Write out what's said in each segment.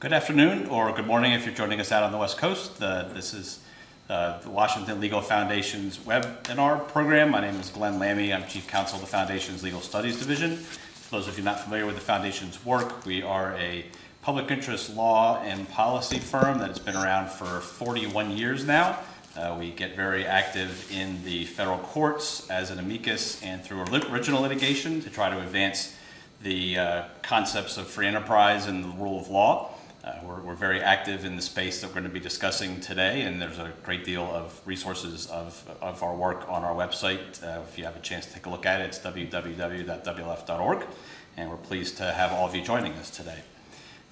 Good afternoon, or good morning if you're joining us out on the West Coast. Uh, This is uh, the Washington Legal Foundation's webinar program. My name is Glenn Lammi. I'm Chief Counsel of the Foundation's Legal Studies Division. For those of you not familiar with the Foundation's work, we are a public interest law and policy firm that has been around for 41 years now. Uh, We get very active in the federal courts as an amicus and through original litigation to try to advance the uh, concepts of free enterprise and the rule of law. Uh, we're, we're very active in the space that we're going to be discussing today, and there's a great deal of resources of, of our work on our website. Uh, if you have a chance to take a look at it, it's www.wlf.org, and we're pleased to have all of you joining us today.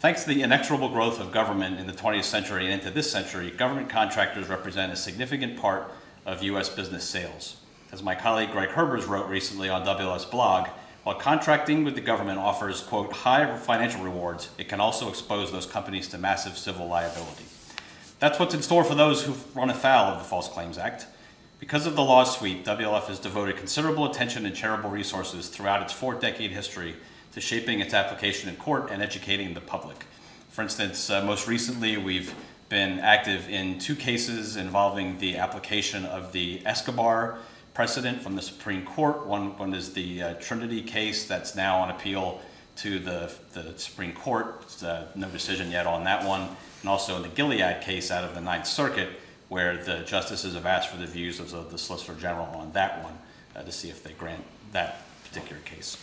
Thanks to the inexorable growth of government in the 20th century and into this century, government contractors represent a significant part of U.S. business sales. As my colleague Greg Herbers wrote recently on WLF blog, while contracting with the government offers, quote, high financial rewards, it can also expose those companies to massive civil liability. That's what's in store for those who run afoul of the False Claims Act. Because of the law's suite, WLF has devoted considerable attention and charitable resources throughout its four decade history to shaping its application in court and educating the public. For instance, uh, most recently, we've been active in two cases involving the application of the Escobar precedent from the Supreme Court. One, one is the uh, Trinity case that's now on appeal to the, the Supreme Court. Uh, no decision yet on that one. And also in the Gilead case out of the Ninth Circuit, where the justices have asked for the views of the, the Solicitor General on that one uh, to see if they grant that particular case.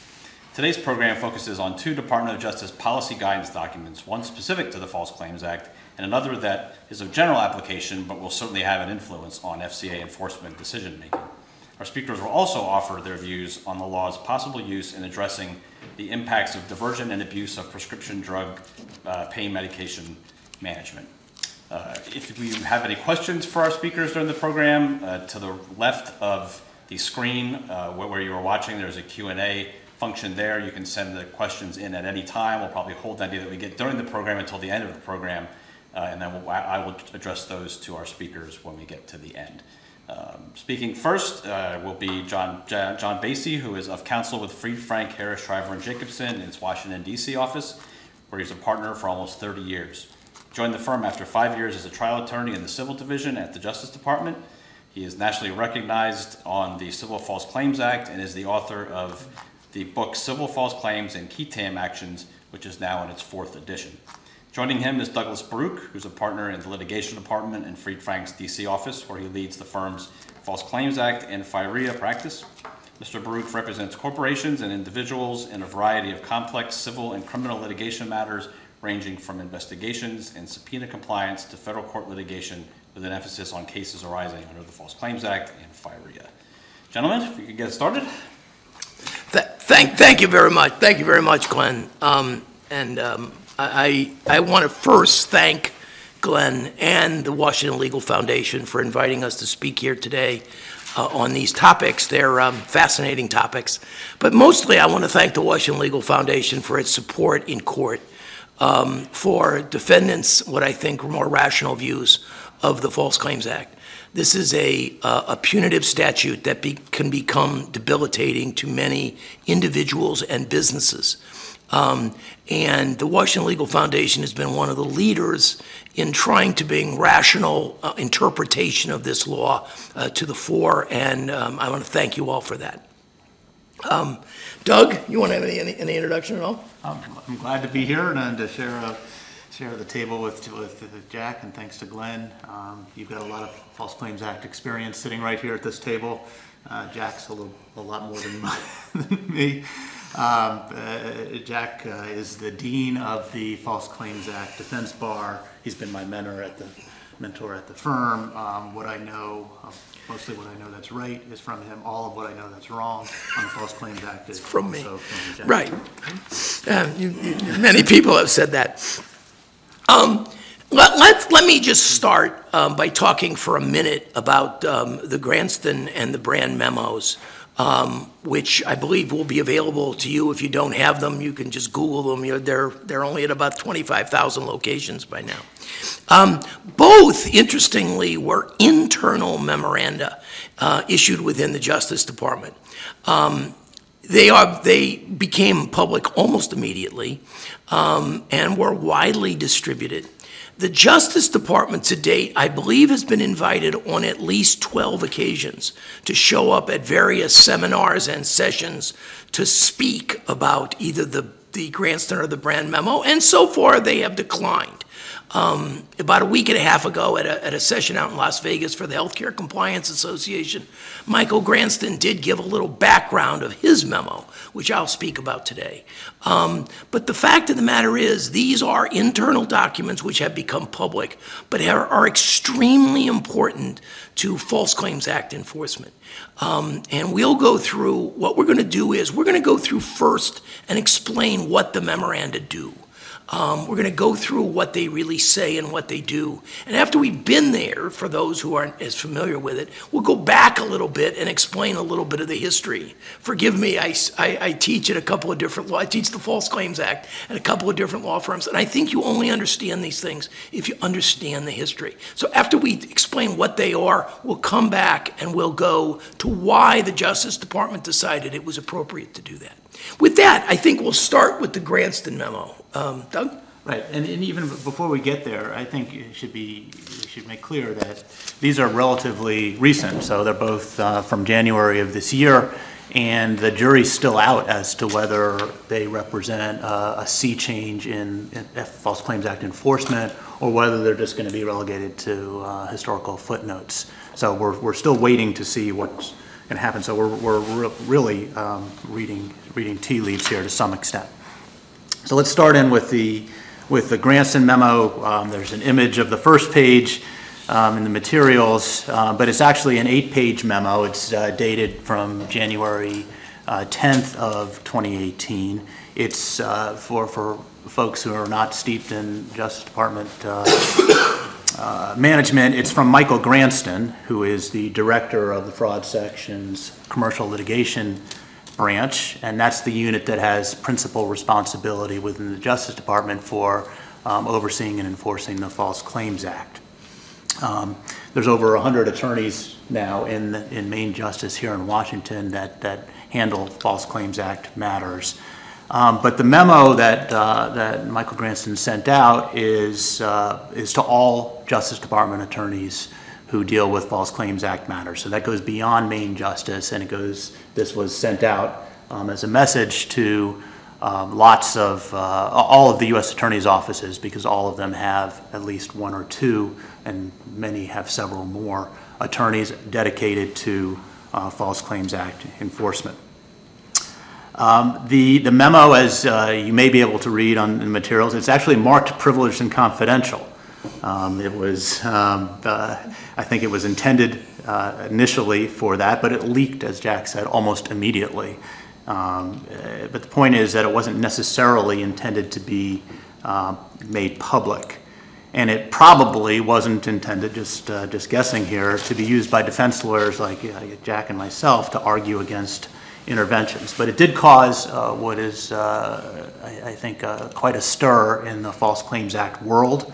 Today's program focuses on two Department of Justice policy guidance documents, one specific to the False Claims Act and another that is of general application but will certainly have an influence on FCA enforcement decision making. Our speakers will also offer their views on the law's possible use in addressing the impacts of diversion and abuse of prescription drug uh, pain medication management. Uh, if you have any questions for our speakers during the program, uh, to the left of the screen uh, where you are watching, there's a Q&A function there. You can send the questions in at any time. We'll probably hold any that we get during the program until the end of the program, uh, and then we'll, I will address those to our speakers when we get to the end. Um, speaking first uh, will be John, John Boese, who is of counsel with Fried Frank Harris Shriver and Jacobson in its Washington, D.C. office, where he's a partner for almost 30 years. Joined the firm after five years as a trial attorney in the Civil Division at the Justice Department. He is nationally recognized on the Civil False Claims Act and is the author of the book Civil False Claims and Qui Tam Actions, which is now in its fourth edition. Joining him is Douglas Baruch, who's a partner in the litigation department in Fried Frank's DC office, where he leads the firm's False Claims Act and FIRREA practice. Mr. Baruch represents corporations and individuals in a variety of complex civil and criminal litigation matters, ranging from investigations and subpoena compliance to federal court litigation, with an emphasis on cases arising under the False Claims Act and FIRREA. Gentlemen, if you could get started. Th- Thank, thank you very much. Thank you very much, Glenn. Um, And um, I, I want to first thank Glenn and the Washington Legal Foundation for inviting us to speak here today uh, on these topics. They're um, fascinating topics. But mostly, I want to thank the Washington Legal Foundation for its support in court um, for defendants, what I think are more rational views of the False Claims Act. This is a, uh, a punitive statute that be, can become debilitating to many individuals and businesses. Um, and the Washington Legal Foundation has been one of the leaders in trying to bring rational uh, interpretation of this law uh, to the fore, and um, I want to thank you all for that. Um, Doug, you want to have any, any, any introduction at all? I'm glad to be here and uh, to share a, share the table with, with Jack, and thanks to Glenn. Um, You've got a lot of False Claims Act experience sitting right here at this table. Uh, Jack's a little, a lot more than my- than me. Um, uh, Jack uh, is the Dean of the False Claims Act Defense Bar. He's been my mentor at the, mentor at the firm. Um, What I know, uh, mostly what I know that's right is from him. All of what I know that's wrong on the False Claims Act is from me. from Jack. Right. Um, you- you- Many people have said that. Um, Let, let, let me just start um, by talking for a minute about um, the Granston and the Brand memos, um, which I believe will be available to you. If you don't have them, you can just Google them. You're, they're, they're only at about 25,000 locations by now. Um, Both, interestingly, were internal memoranda uh, issued within the Justice Department. Um, they are, they became public almost immediately um, and were widely distributed. The Justice Department to date, I believe, has been invited on at least 12 occasions to show up at various seminars and sessions to speak about either the, the Granston or the Brand memo, and so far they have declined. Um, about a week and a half ago at a, at a session out in Las Vegas for the Healthcare Compliance Association, Michael Granston did give a little background of his memo, which I'll speak about today. Um, but the fact of the matter is, these are internal documents which have become public, but are, are extremely important to False Claims Act enforcement. Um, and we'll go through, what we're going to do is, we're going to go through first and explain what the memoranda do. Um, we're going to go through what they really say and what they do. And after we've been there, for those who aren't as familiar with it, we'll go back a little bit and explain a little bit of the history. Forgive me, I, I, I teach at a couple of different law, I teach the False Claims Act at a couple of different law firms, and I think you only understand these things if you understand the history. So after we explain what they are, we'll come back and we'll go to why the Justice Department decided it was appropriate to do that. With that, I think we'll start with the Granston memo. Um, Doug? Right, and, and even before we get there, I think it should be, we should make clear that these are relatively recent, so they're both uh, from January of this year, and the jury's still out as to whether they represent uh, a sea change in in False Claims Act enforcement, or whether they're just going to be relegated to uh, historical footnotes. So we're, we're still waiting to see what's going to happen, so we're, we're re- really um, reading, reading tea leaves here to some extent. So let's start in with the, with the Granston memo. Um, There's an image of the first page um, in the materials, uh, but it's actually an eight-page memo. It's uh, dated from January uh, 10th of 2018. It's uh, for, for folks who are not steeped in Justice Department uh, uh, management. It's from Michael Granston, who is the director of the Fraud Section's Commercial Litigation branch, and that's the unit that has principal responsibility within the Justice Department for um, overseeing and enforcing the False Claims Act. Um, There's over 100 attorneys now in, in Main Justice here in Washington that, that handle False Claims Act matters. Um, But the memo that, uh, that Michael Granston sent out is, uh, is to all Justice Department attorneys who deal with False Claims Act matters. So that goes beyond Main Justice, and it goes, this was sent out um, as a message to um, lots of, uh, all of the U.S. Attorney's offices, because all of them have at least one or two, and many have several more attorneys dedicated to uh, False Claims Act enforcement. Um, The the memo, as uh, you may be able to read on the materials, it's actually marked privileged and confidential. Um, It was, um, uh, I think it was intended uh, initially for that, but it leaked, as Jack said, almost immediately. Um, uh, But the point is that it wasn't necessarily intended to be uh, made public. And it probably wasn't intended, just, uh, just guessing here, to be used by defense lawyers like uh, Jack and myself to argue against interventions. But it did cause uh, what is, I, I think, quite a stir in the False Claims Act world,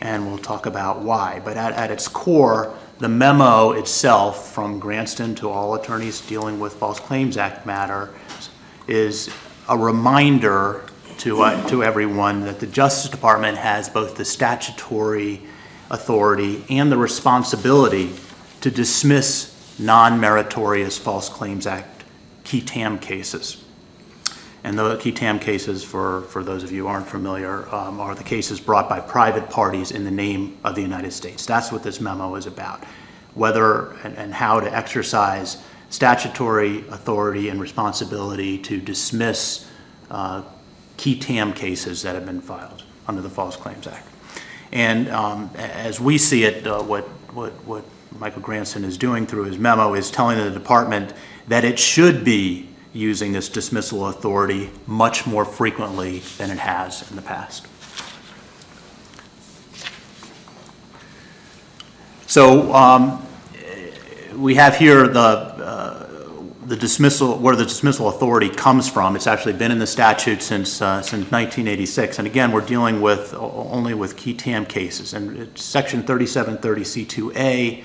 and we'll talk about why. But at, at its core, the memo itself from Granston to all attorneys dealing with False Claims Act matter is a reminder to, uh, to everyone that the Justice Department has both the statutory authority and the responsibility to dismiss non-meritorious False Claims Act qui tam cases. And the qui tam cases, for, for those of you who aren't familiar, um, are the cases brought by private parties in the name of the United States. That's what this memo is about. Whether and, and how to exercise statutory authority and responsibility to dismiss uh, qui tam cases that have been filed under the False Claims Act. And um, as we see it, uh, what, what, what Michael Granston is doing through his memo is telling the department that it should be using this dismissal authority much more frequently than it has in the past. So um, we have here the, uh, the dismissal, where the dismissal authority comes from. It's actually been in the statute since, uh, since 1986. And again, we're dealing with, only with qui tam cases. And section 3730C2A.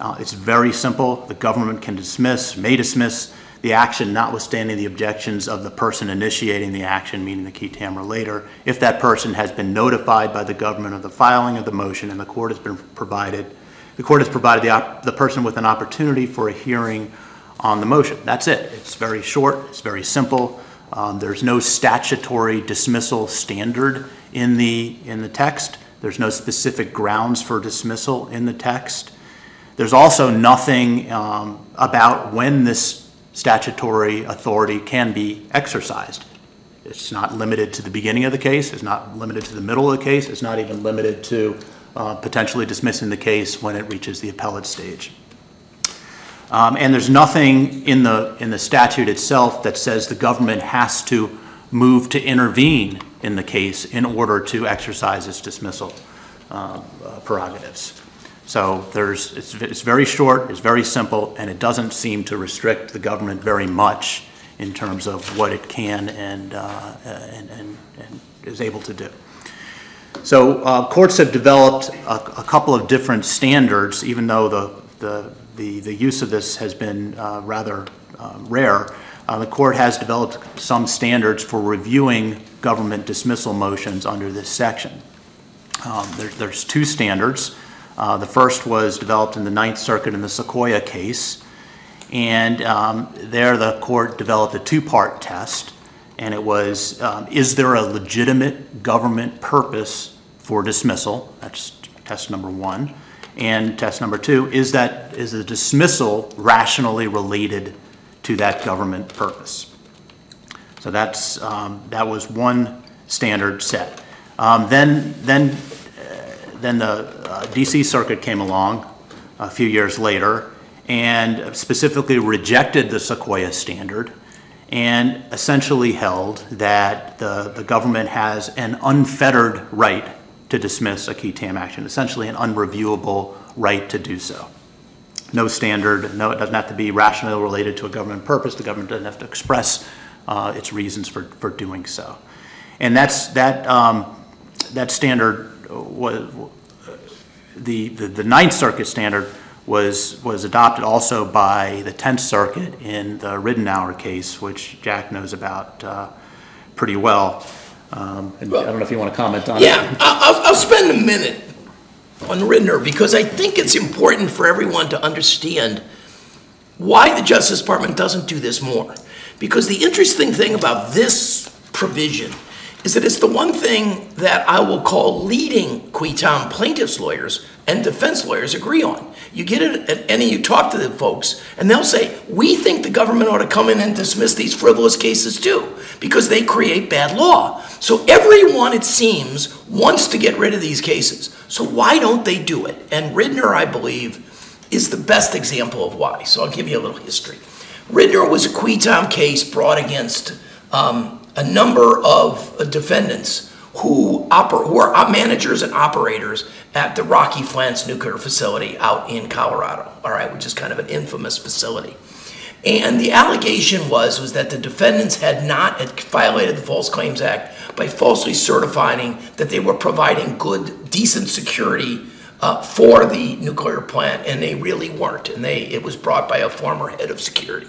Uh, It's very simple. The government can dismiss, may dismiss the action notwithstanding the objections of the person initiating the action, meaning the qui tam relator, if that person has been notified by the government of the filing of the motion and the court has been provided, the court has provided the, op- the person with an opportunity for a hearing on the motion. That's it. It's very short, it's very simple. Um, There's no statutory dismissal standard in the, in the text. There's no specific grounds for dismissal in the text. There's also nothing um, about when this statutory authority can be exercised. It's not limited to the beginning of the case, it's not limited to the middle of the case, it's not even limited to uh, potentially dismissing the case when it reaches the appellate stage. Um, And there's nothing in the, in the statute itself that says the government has to move to intervene in the case in order to exercise its dismissal uh, prerogatives. So there's, it's, it's very short, it's very simple, and it doesn't seem to restrict the government very much in terms of what it can and, uh, and, and and is able to do. So uh, courts have developed a, a couple of different standards, even though the, the, the, the use of this has been uh, rather uh, rare. Uh, The court has developed some standards for reviewing government dismissal motions under this section. Um, there- There's two standards. Uh, The first was developed in the Ninth Circuit in the Sequoia case, and um, there the court developed a two-part test, and it was, um, is there a legitimate government purpose for dismissal? That's test number one. And test number two, is that, is the dismissal rationally related to that government purpose? So that's, um, that was one standard set. Um, Then, then, uh, then the DC Circuit came along a few years later and specifically rejected the Sequoia standard and essentially held that the, the government has an unfettered right to dismiss a qui tam action, essentially an unreviewable right to do so no standard, no, it doesn't have to be rationally related to a government purpose, the government doesn't have to express uh, its reasons for, for doing so. And that's, that, um, that standard was, the, the the Ninth Circuit standard was, was adopted also by the Tenth Circuit in the Ridenour case, which Jack knows about uh, pretty well. Um, And I don't know if you want to comment on it. Yeah, I'll, I'll spend a minute on Ridenour because I think it's important for everyone to understand why the Justice Department doesn't do this more. Because the interesting thing about this provision is that it's the one thing that I will call leading qui tam plaintiffs' lawyers and defense lawyers agree on. You get it at any, you talk to the folks, and they'll say, we think the government ought to come in and dismiss these frivolous cases too, because they create bad law. So everyone, it seems, wants to get rid of these cases. So why don't they do it? And Ridenour, I believe, is the best example of why. So I'll give you a little history. Ridenour was a qui tam case brought against um, a number of defendants who, oper- who are managers and operators at the Rocky Flats nuclear facility out in Colorado, all right, which is kind of an infamous facility. And the allegation was, was that the defendants had not violated the False Claims Act by falsely certifying that they were providing good, decent security uh, for the nuclear plant, and they really weren't. And they, it was brought by a former head of security.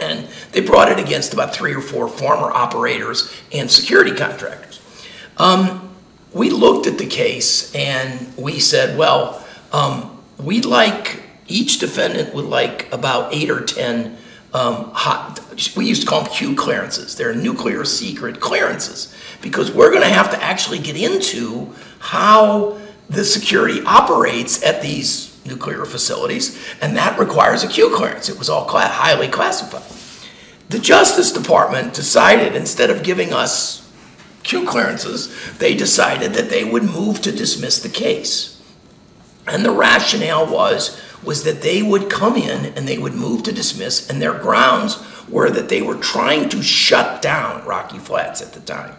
And they brought it against about three or four former operators and security contractors. Um, we looked at the case and we said, well, um, we'd like, each defendant would like about eight or 10 um, hot, we used to call them Q clearances. They're nuclear secret clearances because we're going to have to actually get into how the security operates at these nuclear facilities, and that requires a Q clearance. It was all cla- highly classified. The Justice Department decided instead of giving us Q clearances, they decided that they would move to dismiss the case. And the rationale was was that they would come in and they would move to dismiss, and their grounds were that they were trying to shut down Rocky Flats at the time,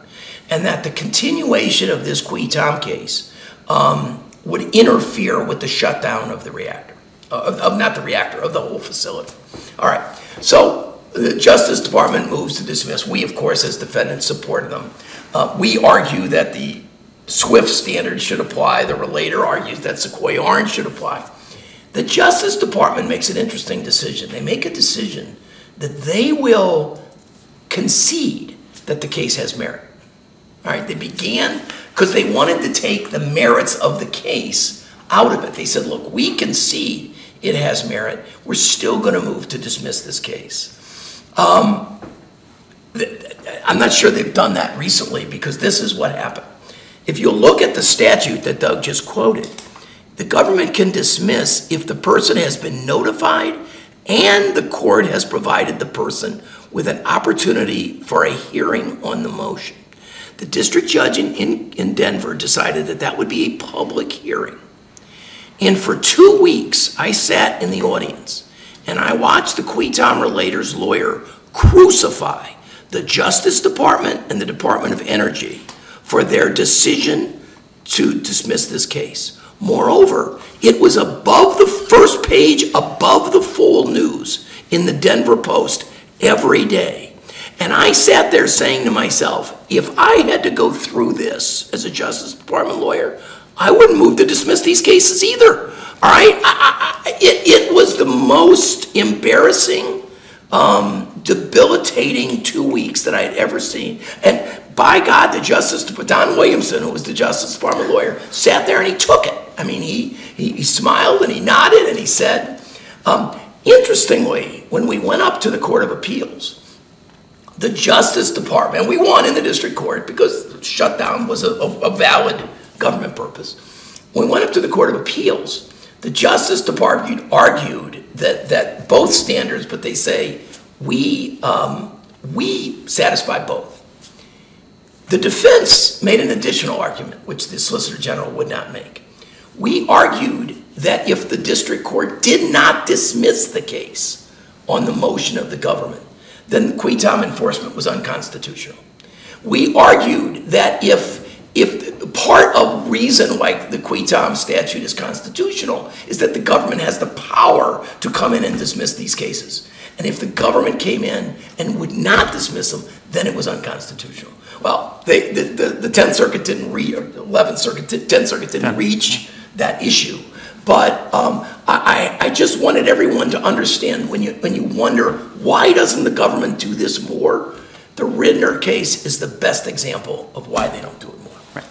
and that the continuation of this qui tam case um, would interfere with the shutdown of the reactor, of, of not the reactor, of the whole facility. All right, so the Justice Department moves to dismiss. We, of course, as defendants, supported them. Uh, we argue that the SWIFT standard should apply. The relator argues that Sequoia Orange should apply. The Justice Department makes an interesting decision. They make a decision that they will concede that the case has merit. All right, they began because they wanted to take the merits of the case out of it. They said, look, we can see it has merit. We're still going to move to dismiss this case. Um, I'm not sure they've done that recently because this is what happened. If you look at the statute that Doug just quoted, the government can dismiss if the person has been notified and the court has provided the person with an opportunity for a hearing on the motion. The district judge in, in, in Denver decided that that would be a public hearing. And for two weeks, I sat in the audience and I watched the qui tam Relator's lawyer crucify the Justice Department and the Department of Energy for their decision to dismiss this case. Moreover, it was above the first page, above the full news in the Denver Post every day. And I sat there saying to myself, if I had to go through this as a Justice Department lawyer, I wouldn't move to dismiss these cases either. All right? I, I, it, it was the most embarrassing, um, debilitating two weeks that I had ever seen. And by God, the Justice, Don Williamson, who was the Justice Department lawyer, sat there and he took it. I mean, he, he, he smiled and he nodded and he said, um, interestingly, when we went up to the Court of Appeals, the Justice Department, we won in the district court because shutdown was a, a, a valid government purpose. We went up to the Court of Appeals, the Justice Department argued that, that both standards, but they say we, um, we satisfy both. The defense made an additional argument, which the Solicitor General would not make. We argued that if the district court did not dismiss the case on the motion of the government, then the qui tam enforcement was unconstitutional. We argued that if, if part of reason why the qui tam statute is constitutional is that the government has the power to come in and dismiss these cases. And if the government came in and would not dismiss them, then it was unconstitutional. Well, they, the, the, the 10th Circuit didn't read, 11th Circuit, 10th Circuit didn't reach that issue. But um, I, I just wanted everyone to understand when you, when you wonder, why doesn't the government do this more? The Ridenour case is the best example of why they don't do it more.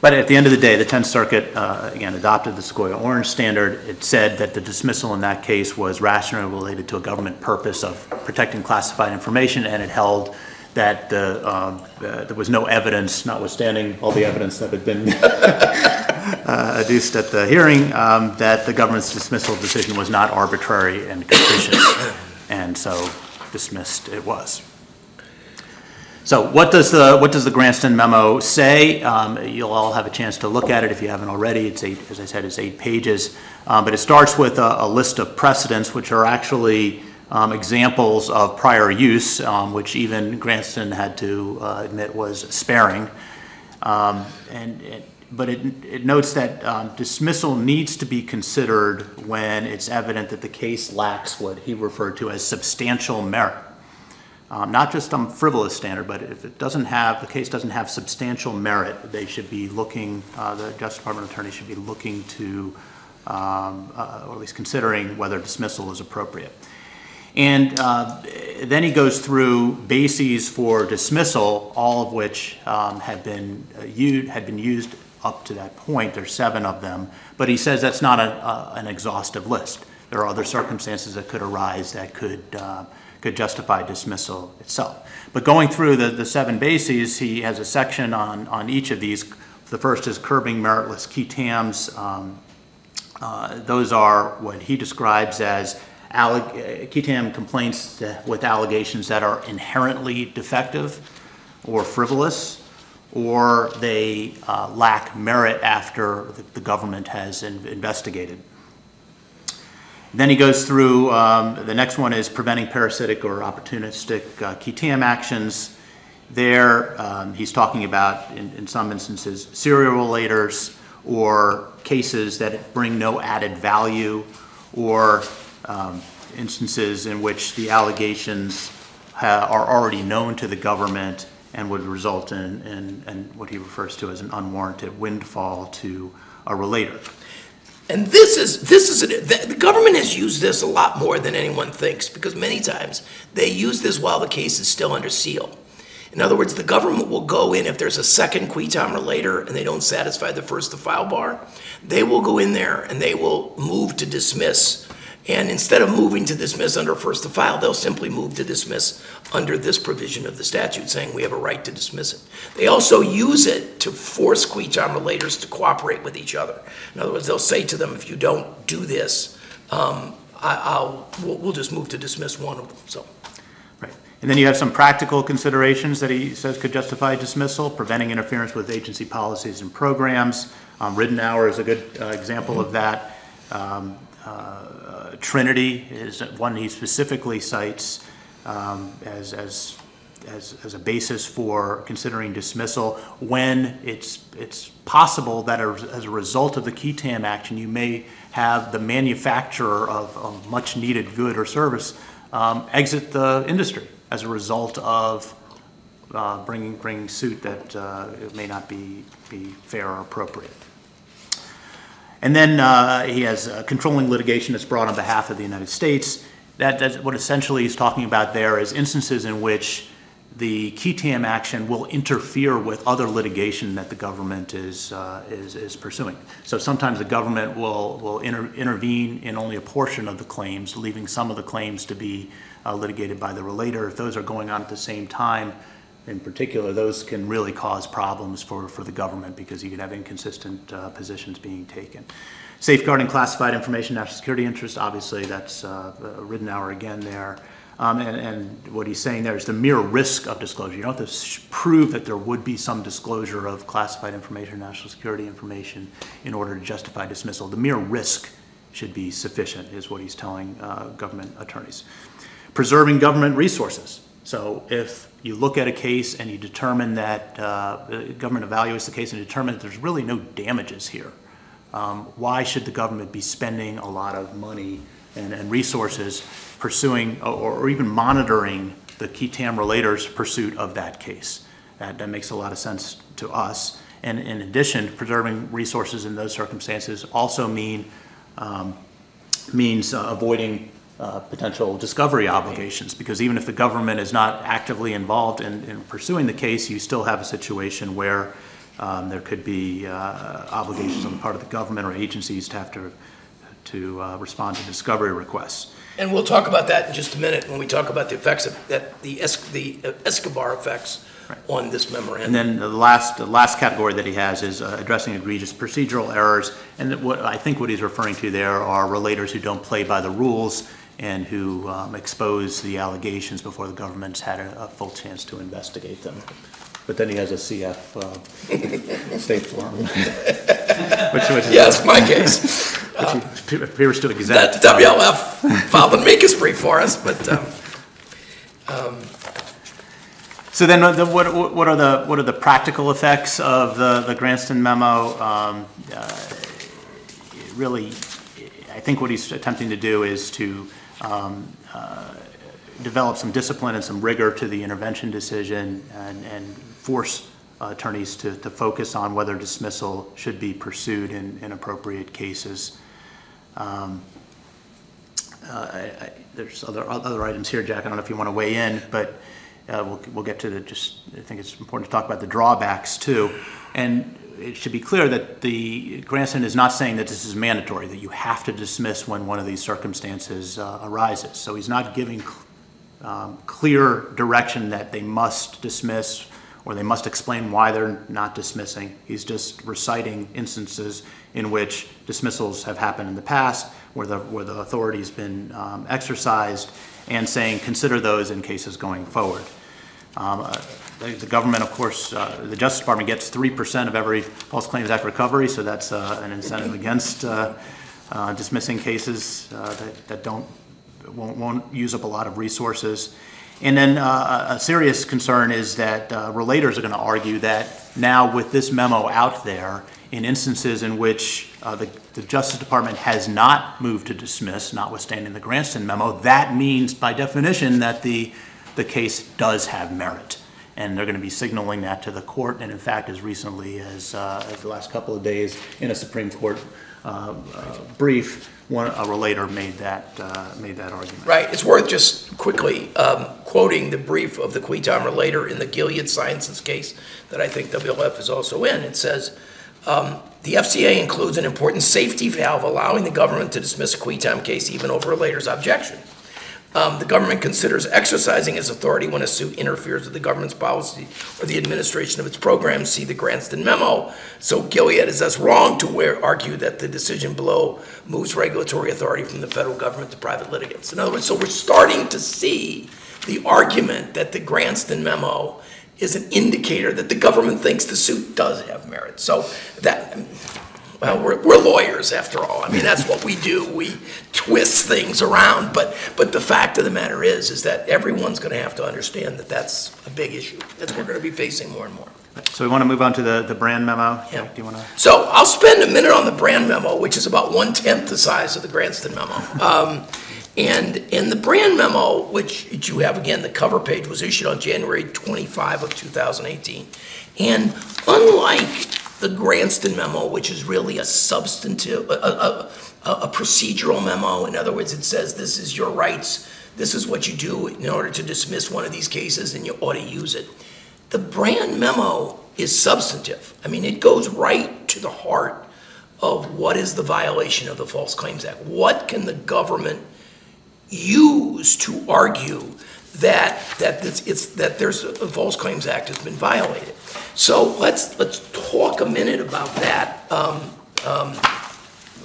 But at the end of the day, the 10th Circuit, uh, again, adopted the Sequoia Orange Standard. It said that the dismissal in that case was rationally related to a government purpose of protecting classified information, and it held that um, uh, there was no evidence, notwithstanding all the evidence that had been uh, adduced at the hearing, um, that the government's dismissal decision was not arbitrary and capricious, and so dismissed it was. So what does the, what does the Granston memo say? Um, You'll all have a chance to look at it if you haven't already. It's eight, as I said, it's eight pages. Um, But it starts with a, a list of precedents, which are actually um, examples of prior use, um, which even Granston had to uh, admit was sparing. Um, And, it- but it, it notes that um, dismissal needs to be considered when it's evident that the case lacks what he referred to as substantial merit. Um, Not just some frivolous standard, but if it doesn't have, the case doesn't have substantial merit, they should be looking, uh, the Justice Department attorney should be looking to, um, uh, or at least considering whether dismissal is appropriate. And uh, then he goes through bases for dismissal, all of which um, had been uh, used, had been used up to that point. There's seven of them. But he says that's not a- an exhaustive list. There are other circumstances that could arise that could, uh, could justify dismissal itself. But going through the, the seven bases, he has a section on, on each of these. The first is curbing meritless qui tams. Um, uh, Those are what he describes as uh, complaints with allegations that are inherently defective or frivolous, or they uh, lack merit after the- the government has in- investigated. Then he goes through, um, the next one is preventing parasitic or opportunistic uh, qui tam actions. There, um, he's talking about, in, in some instances, serial relators or cases that bring no added value, or um, instances in which the allegations are already known to the government and would result in, in, in what he refers to as an unwarranted windfall to a relator. And this is, this is, the, the government has used this a lot more than anyone thinks, because many times they use this while the case is still under seal. In other words, the government will go in, if there's a second qui tam relator and they don't satisfy the first to file bar, they will go in there and they will move to dismiss. And instead of moving to dismiss under first to file, they'll simply move to dismiss under this provision of the statute, saying we have a right to dismiss it. They also use it to force qui tam relators to cooperate with each other. In other words, they'll say to them, if you don't do this, um, I, I'll, we'll, we'll just move to dismiss one of them, so. Right. And then you have some practical considerations that he says could justify dismissal, preventing interference with agency policies and programs. Um, Ridenour is a good uh, example of that. Um, uh, Trinity is one he specifically cites um, as, as, as, as a basis for considering dismissal when it's, it's possible that as a result of the qui tam action, you may have the manufacturer of a much-needed good or service um, exit the industry as a result of uh, bringing, bringing suit that uh, it may not be, be fair or appropriate. And then uh, he has uh, controlling litigation that's brought on behalf of the United States. That, that's what essentially he's talking about there is instances in which the qui tam action will interfere with other litigation that the government is, uh, is, is pursuing. So sometimes the government will, will inter- intervene in only a portion of the claims, leaving some of the claims to be uh, litigated by the relator. If those are going on at the same time, in particular, those can really cause problems for, for the government because you can have inconsistent uh, positions being taken. Safeguarding classified information, national security interests, obviously that's uh, Ridenour again there. Um, and, and what he's saying there is the mere risk of disclosure. You don't have to prove that there would be some disclosure of classified information, national security information in order to justify dismissal. The mere risk should be sufficient, is what he's telling uh, government attorneys. Preserving government resources. So if you look at a case and you determine that, uh, the government evaluates the case and determines that there's really no damages here, um, why should the government be spending a lot of money and, and resources pursuing or, or even monitoring the qui tam relator's pursuit of that case? That, that makes a lot of sense to us. And in addition, preserving resources in those circumstances also mean, um, means uh, avoiding uh, potential discovery obligations, because even if the government is not actively involved in, in pursuing the case, you still have a situation where um, there could be uh, obligations on the part of the government or agencies to have to, to uh, respond to discovery requests. And we'll talk about that in just a minute when we talk about the effects of, that, the Es- the Escobar effects on this memorandum. And then the last, the last category that he has is uh, addressing egregious procedural errors. And what, I think what he's referring to there are relators who don't play by the rules and who um, expose the allegations before the government's had a, a full chance to investigate them. But then he has a CF uh, State Farm. Which, which is. Yes, my case. Which he appears to That exempt. WLF filed an amicus brief for us, but, um, So then, uh, the- what, what what are the, what are the practical effects of the, the Granston memo? Um, uh, Really, I think what he's attempting to do is to um, uh, develop some discipline and some rigor to the intervention decision and, and force attorneys to, to focus on whether dismissal should be pursued in, in appropriate cases. Um, uh, I- I- There's other, other items here, Jack, I don't know if you want to weigh in, but uh, we'll, we'll get to the, just, I think it's important to talk about the drawbacks too. And it should be clear that the, Granston is not saying that this is mandatory, that you have to dismiss when one of these circumstances uh, arises. So he's not giving um, clear direction that they must dismiss or they must explain why they're not dismissing. He's just reciting instances in which dismissals have happened in the past, where the, where the authority's been um, exercised, and saying, consider those in cases going forward. Um, uh, The government, of course, uh, the Justice Department gets 3% of every False Claims Act recovery, so that's uh, an incentive against uh, uh, dismissing cases uh, that that don't, won't won't use up a lot of resources. And then a serious concern is that relators are going to argue that now with this memo out there, in instances in which uh, the the Justice Department has not moved to dismiss, notwithstanding the Granston memo, that means by definition that the, the case does have merit. And they're going to be signaling that to the court. And in fact, as recently as, uh, as the last couple of days, in a Supreme Court uh, uh, brief, one, a relator made that, uh, made that argument. Right, it's worth just quickly um, quoting the brief of the qui tam Relator in the Gilead Sciences case that I think WLF is also in. It says, um, "The FCA includes an important safety valve allowing the government to dismiss a qui tam case even over a relator's objection. Um, The government considers exercising its authority when a suit interferes with the government's policy or the administration of its programs, see the Granston memo. So Gilead is thus wrong to where, argue that the decision below moves regulatory authority from the federal government to private litigants. In other words, so we're starting to see the argument that the Granston memo is an indicator that the government thinks the suit does have merit. So that, well, we're, we're lawyers after all. I mean, that's what we do. We twist things around. But, but the fact of the matter is, is that everyone's going to have to understand that that's a big issue. That we're going to be facing more and more. So we want to move on to the, the brand memo. Yeah. Do you want to? So I'll spend a minute on the Brand memo, which is about one-tenth the size of the Granston memo. Um, And, in the Brand memo, which you have, again, the cover page was issued on January 25 of 2018. And unlike the Granston memo, which is really a substantive, a, a, a procedural memo, in other words, it says this is your rights, this is what you do in order to dismiss one of these cases, and you ought to use it. The Brand memo is substantive. I mean, it goes right to the heart of what is the violation of the False Claims Act. What can the government use to argue that, that it's, that there's, a False Claims Act has been violated? So let's, let's talk a minute about that, um, um,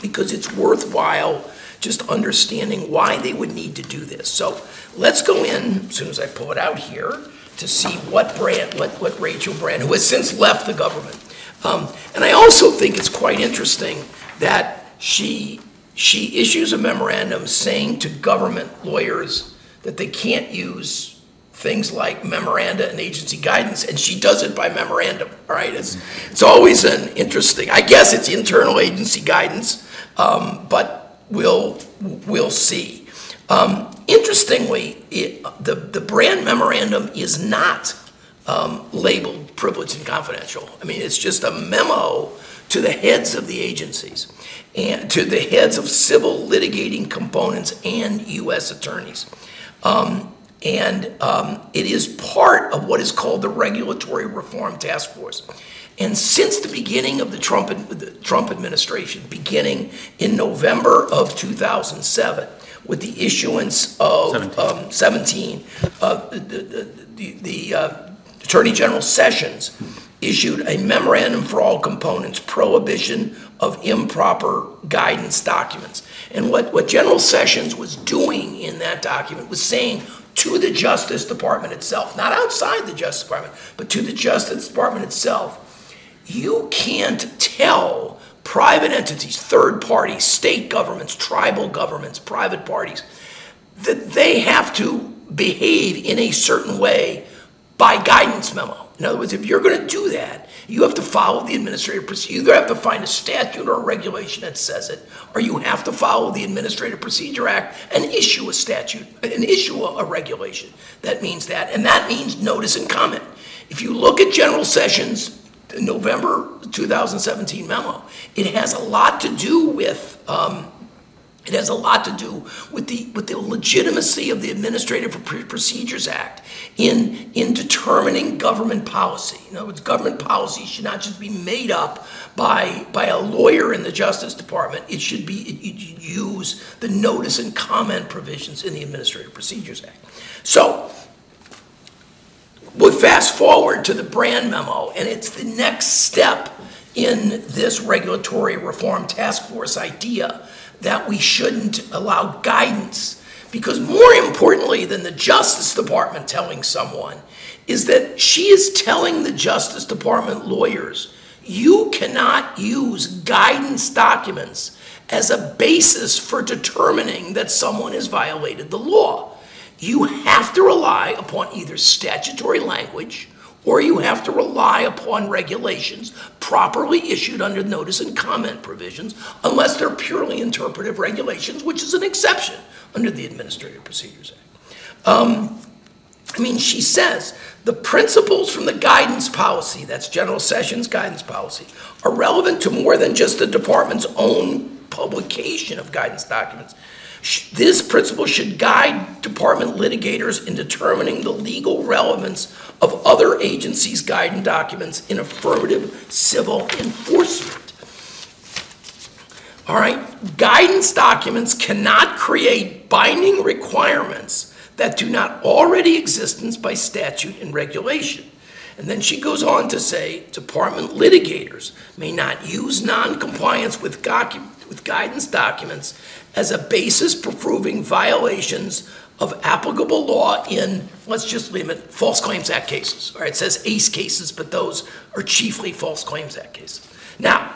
because it's worthwhile just understanding why they would need to do this. So let's go in, as soon as I pull it out here, to see what Brand, what, what Rachel Brand, who has since left the government. Um, and I also think it's quite interesting that she, she issues a memorandum saying to government lawyers that they can't use things like memoranda and agency guidance, and she does it by memorandum, all right? It's, it's always an interesting, I guess it's internal agency guidance, um, but we'll, we'll see. Um, interestingly, it, the, the Brand memorandum is not um, labeled privileged and confidential. I mean, it's just a memo to the heads of the agencies and to the heads of civil litigating components and U.S. attorneys. Um, and um, it is part of what is called the Regulatory Reform Task Force. And since the beginning of the Trump, the Trump administration, beginning in November of 2007, with the issuance of 17. um, 17, uh, the, the, the, the uh, Attorney General Sessions issued a memorandum for all components, prohibition of improper guidance documents. And what, what General Sessions was doing in that document was saying to the Justice Department itself, not outside the Justice Department, but to the Justice Department itself, you can't tell private entities, third parties, state governments, tribal governments, private parties, that they have to behave in a certain way by guidance memo. In other words, if you're going to do that, you have to follow the administrative procedure. You either have to find a statute or a regulation that says it, or you have to follow the Administrative Procedure Act and issue a statute, and issue a, a regulation that means that, and that means notice and comment. If you look at General Sessions' November 2017 memo, it has a lot to do with um, it has a lot to do with the, with the legitimacy of the Administrative Procedures Act in, in determining government policy. In other words, government policy should not just be made up by, by a lawyer in the Justice Department. It should be, it, you use the notice and comment provisions in the Administrative Procedures Act. So, we fast forward to the Brand memo, and it's the next step in this regulatory reform task force idea that we shouldn't allow guidance. Because more importantly than the Justice Department telling someone is that she is telling the Justice Department lawyers, you cannot use guidance documents as a basis for determining that someone has violated the law. You have to rely upon either statutory language or you have to rely upon regulations properly issued under notice and comment provisions, unless they're purely interpretive regulations, which is an exception under the Administrative Procedures Act. Um, I mean, she says, the principles from the guidance policy, that's General Sessions guidance policy, are relevant to more than just the department's own publication of guidance documents. This principle should guide department litigators in determining the legal relevance of other agencies' guidance documents in affirmative civil enforcement. All right, guidance documents cannot create binding requirements that do not already exist by statute and regulation. And then she goes on to say, department litigators may not use noncompliance with docu- with guidance documents as a basis for proving violations of applicable law in, let's just limit, False Claims Act cases. All right, it says ACE cases, but those are chiefly False Claims Act cases. Now,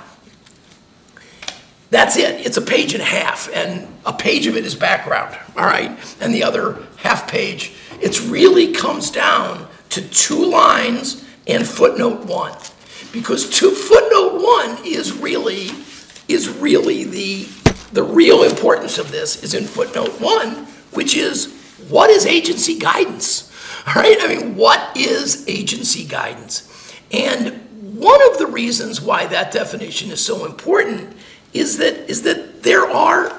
that's it. It's a page and a half, and a page of it is background, all right? And the other half page, it really comes down to two lines and footnote one. Because two, footnote one is really, is really the, the real importance of this is in footnote one, which is, what is agency guidance? All right, I mean, what is agency guidance? And one of the reasons why that definition is so important is that, is that there are,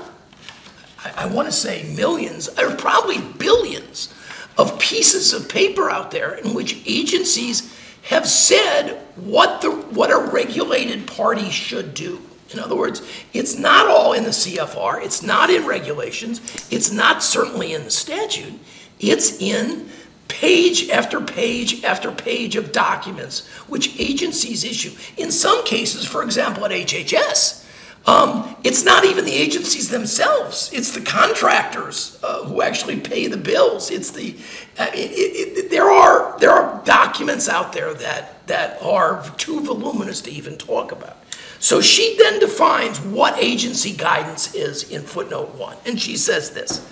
I, I want to say millions, or probably billions of pieces of paper out there in which agencies have said what the, what a regulated party should do. In other words, it's not all in the CFR, it's not in regulations, it's not certainly in the statute, it's in page after page after page of documents which agencies issue. In some cases, for example, at HHS, um, it's not even the agencies themselves. It's the contractors uh, who actually pay the bills. It's the uh, it, it, there are there are documents out there that that are too voluminous to even talk about. So she then defines what agency guidance is in footnote one, and she says this.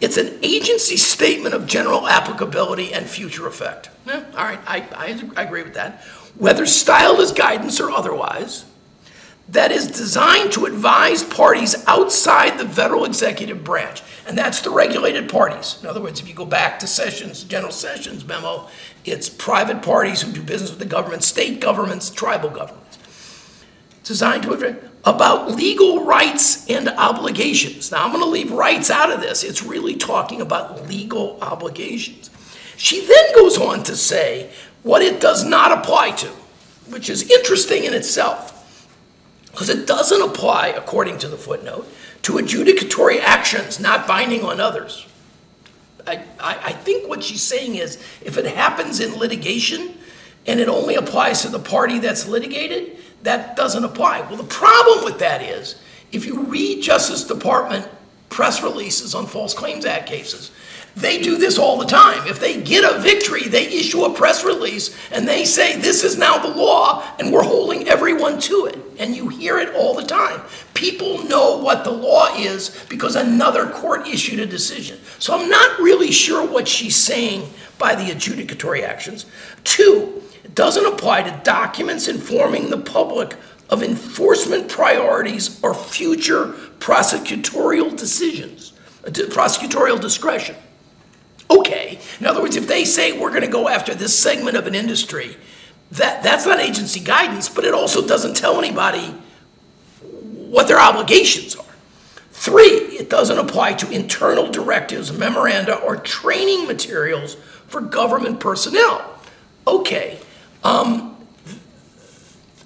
It's an agency statement of general applicability and future effect. All right, I, I, I agree with that. Whether styled as guidance or otherwise, that is designed to advise parties outside the federal executive branch, and that's the regulated parties. In other words, if you go back to Sessions, General Sessions memo, it's private parties who do business with the government, state governments, tribal governments. Designed to advise about legal rights and obligations. Now, I'm going to leave rights out of this. It's really talking about legal obligations. She then goes on to say what it does not apply to, which is interesting in itself because it doesn't apply, according to the footnote, to adjudicatory actions not binding on others. I, I, I, think what she's saying is if it happens in litigation and it only applies to the party that's litigated, that doesn't apply. Well, the problem with that is if you read Justice Department press releases on False Claims Act cases, they do this all the time. If they get a victory, they issue a press release and they say, This is now the law, and we're holding everyone to it. And you hear it all the time. People know what the law is because another court issued a decision. So I'm not really sure what she's saying by the adjudicatory actions. Two, doesn't apply to documents informing the public of enforcement priorities or future prosecutorial decisions, uh, prosecutorial discretion. Okay. In other words, if they say we're going to go after this segment of an industry, that, that's not agency guidance, but it also doesn't tell anybody what their obligations are. Three, it doesn't apply to internal directives, memoranda, or training materials for government personnel. Okay, um,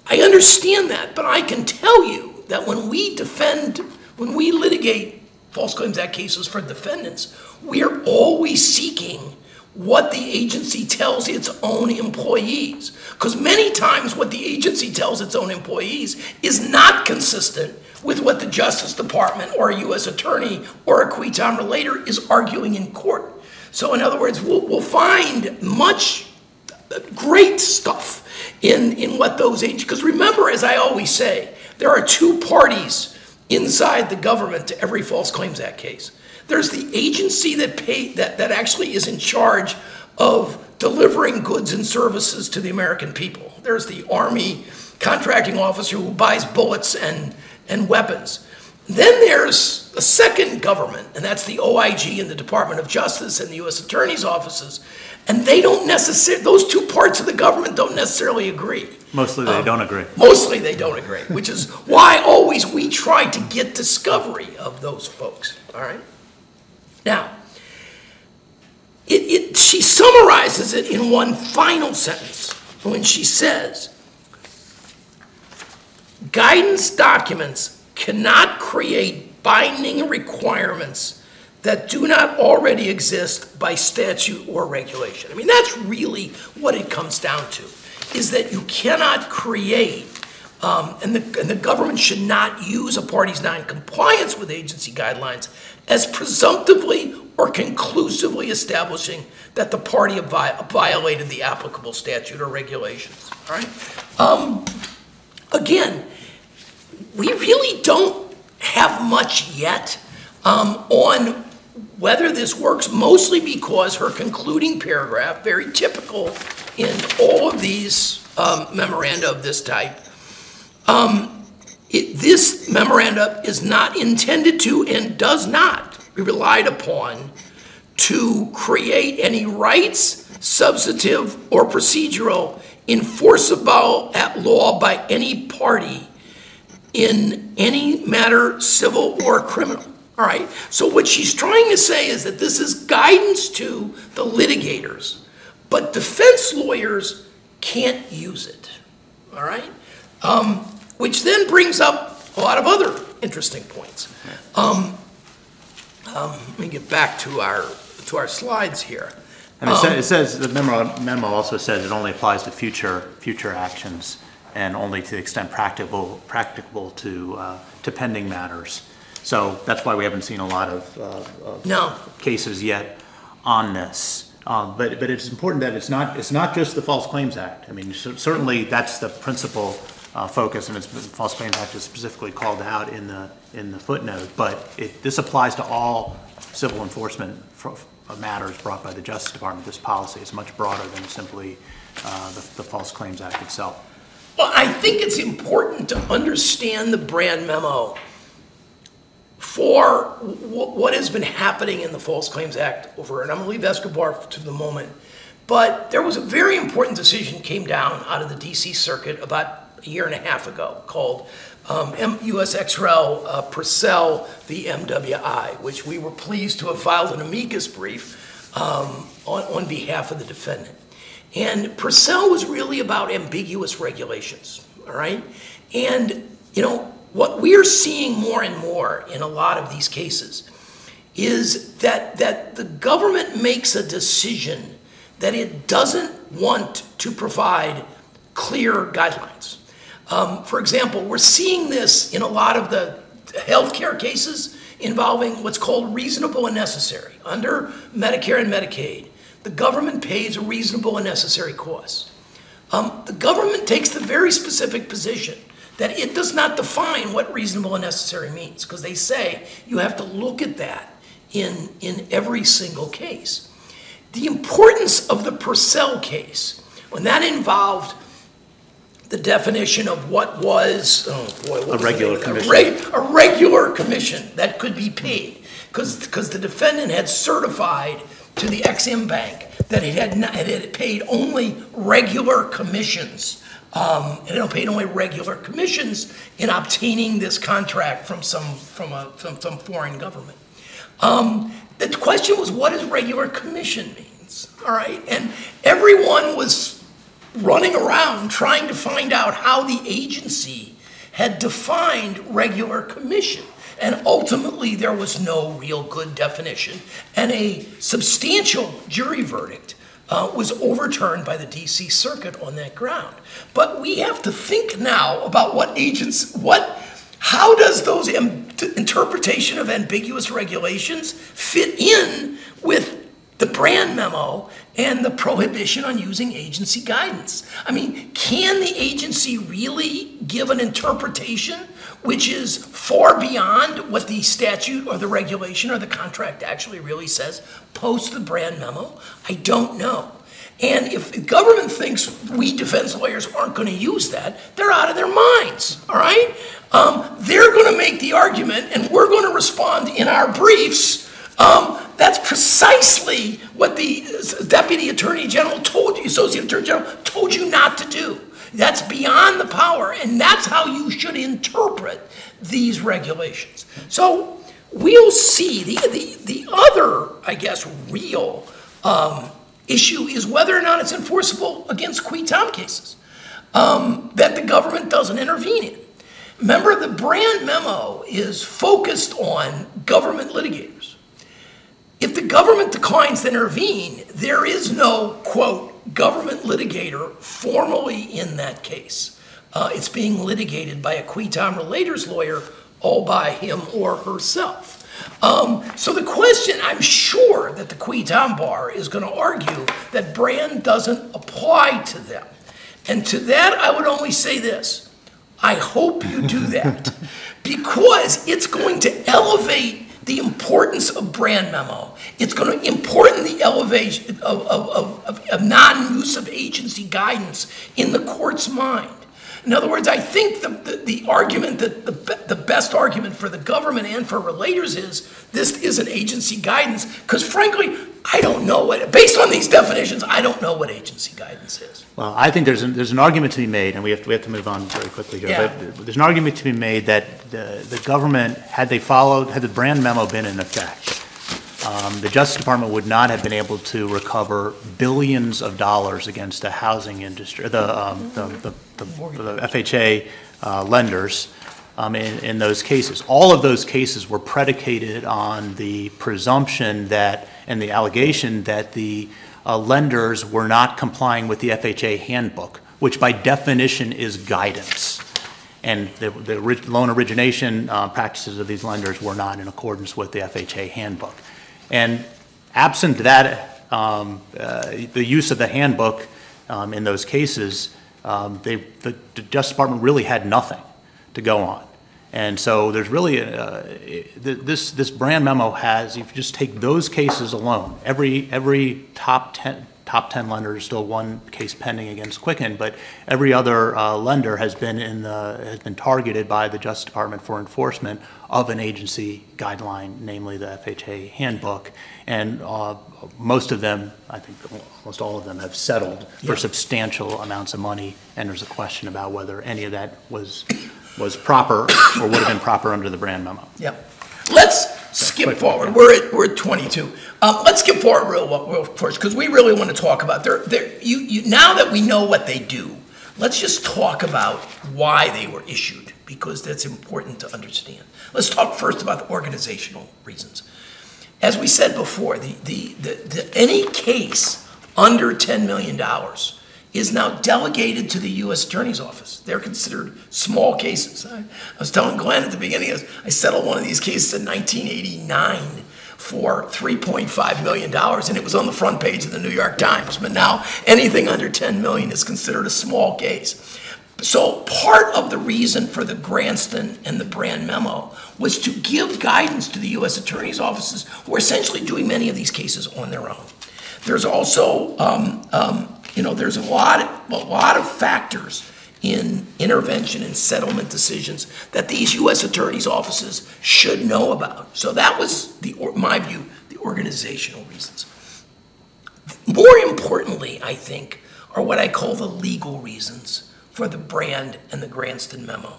I understand that, but I can tell you that when we defend, when we litigate False Claims Act cases for defendants, we are always seeking what the agency tells its own employees. Because many times what the agency tells its own employees is not consistent with what the Justice Department or a U.S. attorney or a qui tam relator is arguing in court. So, in other words, we'll, we'll find much great stuff in, in what those agents, because remember, as I always say, there are two parties inside the government to every False Claims Act case. There's the agency that pay that, that actually is in charge of delivering goods and services to the American people. There's the Army contracting officer who buys bullets and, and weapons. Then there's a second government, and that's the OIG and the Department of Justice and the U.S. Attorney's offices. And they don't necessarily, those two parts of the government don't necessarily agree. Mostly they um, don't agree. Mostly they don't agree, which is why always we try to get discovery of those folks, all right? Now, it, it, she summarizes it in one final sentence when she says, guidance documents cannot create binding requirements that do not already exist by statute or regulation. I mean, that's really what it comes down to, is that you cannot create, um, and the, and the government should not use a party's non-compliance with agency guidelines as presumptively or conclusively establishing that the party vi- violated the applicable statute or regulations, all right? Um, again, we really don't have much yet um, on whether this works, mostly because her concluding paragraph, very typical in all of these um, memoranda of this type, um, it, this memoranda is not intended to and does not be relied upon to create any rights, substantive or procedural, enforceable at law by any party in any matter, civil or criminal. All right? So what she's trying to say is that this is guidance to the litigators, but defense lawyers can't use it. All right? Um, which then brings up a lot of other interesting points. Um, um, let me get back to our to our slides here. And it says, it says, the memo, memo also says it only applies to future, future actions and only to the extent practicable, practicable to, uh, to pending matters. So that's why we haven't seen a lot of, uh, of No, cases yet on this. Uh, But, but it's important that it's not, it's not just the False Claims Act. I mean, cer- certainly that's the principal uh, focus, and it's, the False Claims Act is specifically called out in the, in the footnote. But it, this applies to all civil enforcement matters brought by the Justice Department. This policy is much broader than simply uh, the, the False Claims Act itself. Well, I think it's important to understand the Brand memo for wh- what has been happening in the False Claims Act over, and I'm gonna leave Escobar to the moment. But there was a very important decision came down out of the DC Circuit about a year and a half ago called um, M- US ex rel. uh, Purcell v. MWI, which we were pleased to have filed an amicus brief um, on, on behalf of the defendant. And Purcell was really about ambiguous regulations, all right? And, you know, what we are seeing more and more in a lot of these cases is that, that the government makes a decision that it doesn't want to provide clear guidelines. Um, for example, we're seeing this in a lot of the healthcare cases involving what's called reasonable and necessary. Under Medicare and Medicaid, the government pays a reasonable and necessary cost. Um, the government takes the very specific position that it does not define what reasonable and necessary means, because they say you have to look at that in, in every single case. The importance of the Purcell case, when that involved the definition of what was, oh boy, what was regular commission. reg- A regular commission that could be paid, because, because the defendant had certified to the Ex-Im Bank that it had not, it had paid only regular commissions. Um, and it had pay only regular commissions in obtaining this contract from some, from a, from some foreign government. Um, the question was, what does regular commission means? All right, and everyone was running around trying to find out how the agency had defined regular commission. And ultimately, there was no real good definition, and a substantial jury verdict uh, was overturned by the DC Circuit on that ground. But we have to think now about what agents, what, how does those am- interpretation of ambiguous regulations fit in with the Brand memo and the prohibition on using agency guidance. I mean, can the agency really give an interpretation which is far beyond what the statute or the regulation or the contract actually really says post the Brand memo? I don't know. And if the government thinks we defense lawyers aren't going to use that, they're out of their minds, all right? Um, they're going to make the argument, and we're going to respond in our briefs. Um, that's precisely what the Deputy Attorney General told you, Associate Attorney General, told you not to do. That's beyond the power, and that's how you should interpret these regulations. So we'll see. The, the, the other, I guess, real um, issue is whether or not it's enforceable against qui tam cases um, that the government doesn't intervene in. Remember, the Brand memo is focused on government litigators. If the government declines to intervene, there is no, quote, government litigator formally in that case. Uh, it's being litigated by a qui tam relator's lawyer, all by him or herself. Um, so the question, I'm sure that the qui tam bar is going to argue that Brand doesn't apply to them. And to that, I would only say this. I hope you do that because it's going to elevate the importance of Brand memo. It's going to important the elevation of, of, of, of, non-use of agency guidance in the court's mind. In other words, I think the, the, the argument that the, the best argument for the government and for relators is this isn't agency guidance, because frankly, I don't know what, based on these definitions, I don't know what agency guidance is. Well, I think there's, an- there's an argument to be made, and we have, to we have to move on very quickly here. Yeah. But there's an argument to be made that the, the government, had they followed, had the Brand memo been in effect, um, the Justice Department would not have been able to recover billions of dollars against the housing industry, the, um, the, the- the the FHA uh, lenders um, in, in those cases. All of those cases were predicated on the presumption that, and the allegation that the uh, lenders were not complying with the FHA handbook, which by definition is guidance. And the, the loan origination uh, practices of these lenders were not in accordance with the FHA handbook. And absent that, um, uh, the use of the handbook um, in those cases, um, they, the the Justice Department really had nothing to go on. And so there's really, uh, this, this Brand memo has, if you just take those cases alone, every, every top 10, top 10 lender is still one case pending against Quicken, but every other uh, lender has been in the, has been targeted by the Justice Department for enforcement of an agency guideline, namely the FHA handbook. And uh, most of them, I think almost all of them have settled for Yeah. substantial amounts of money. And there's a question about whether any of that was, was proper or would have been proper under the Brand memo. Yep. Let's skip forward. We're at, we're at 22. Um, let's skip forward real, real first, because we really want to talk about, their, their, you, you, now that we know what they do, let's just talk about why they were issued, because that's important to understand. Let's talk first about the organizational reasons. As we said before, the, the, the, the, any case under $10 million is now delegated to the U.S. Attorney's Office. They're considered small cases. I, I was telling Glenn at the beginning, I I settled one of these cases in 1989 for $3.5 million, and it was on the front page of the New York Times. But now, anything under 10 million is considered a small case. So part of the reason for the Granston and the Brand memo was to give guidance to the U.S. attorney's offices who are essentially doing many of these cases on their own. There's also, um, um, you know, there's a lot, a lot of factors in intervention and settlement decisions that these U.S. attorneys' offices should know about. So that was the, my view, the organizational reasons. More importantly, I think, are what I call the legal reasons for the Brand and the Granston memo.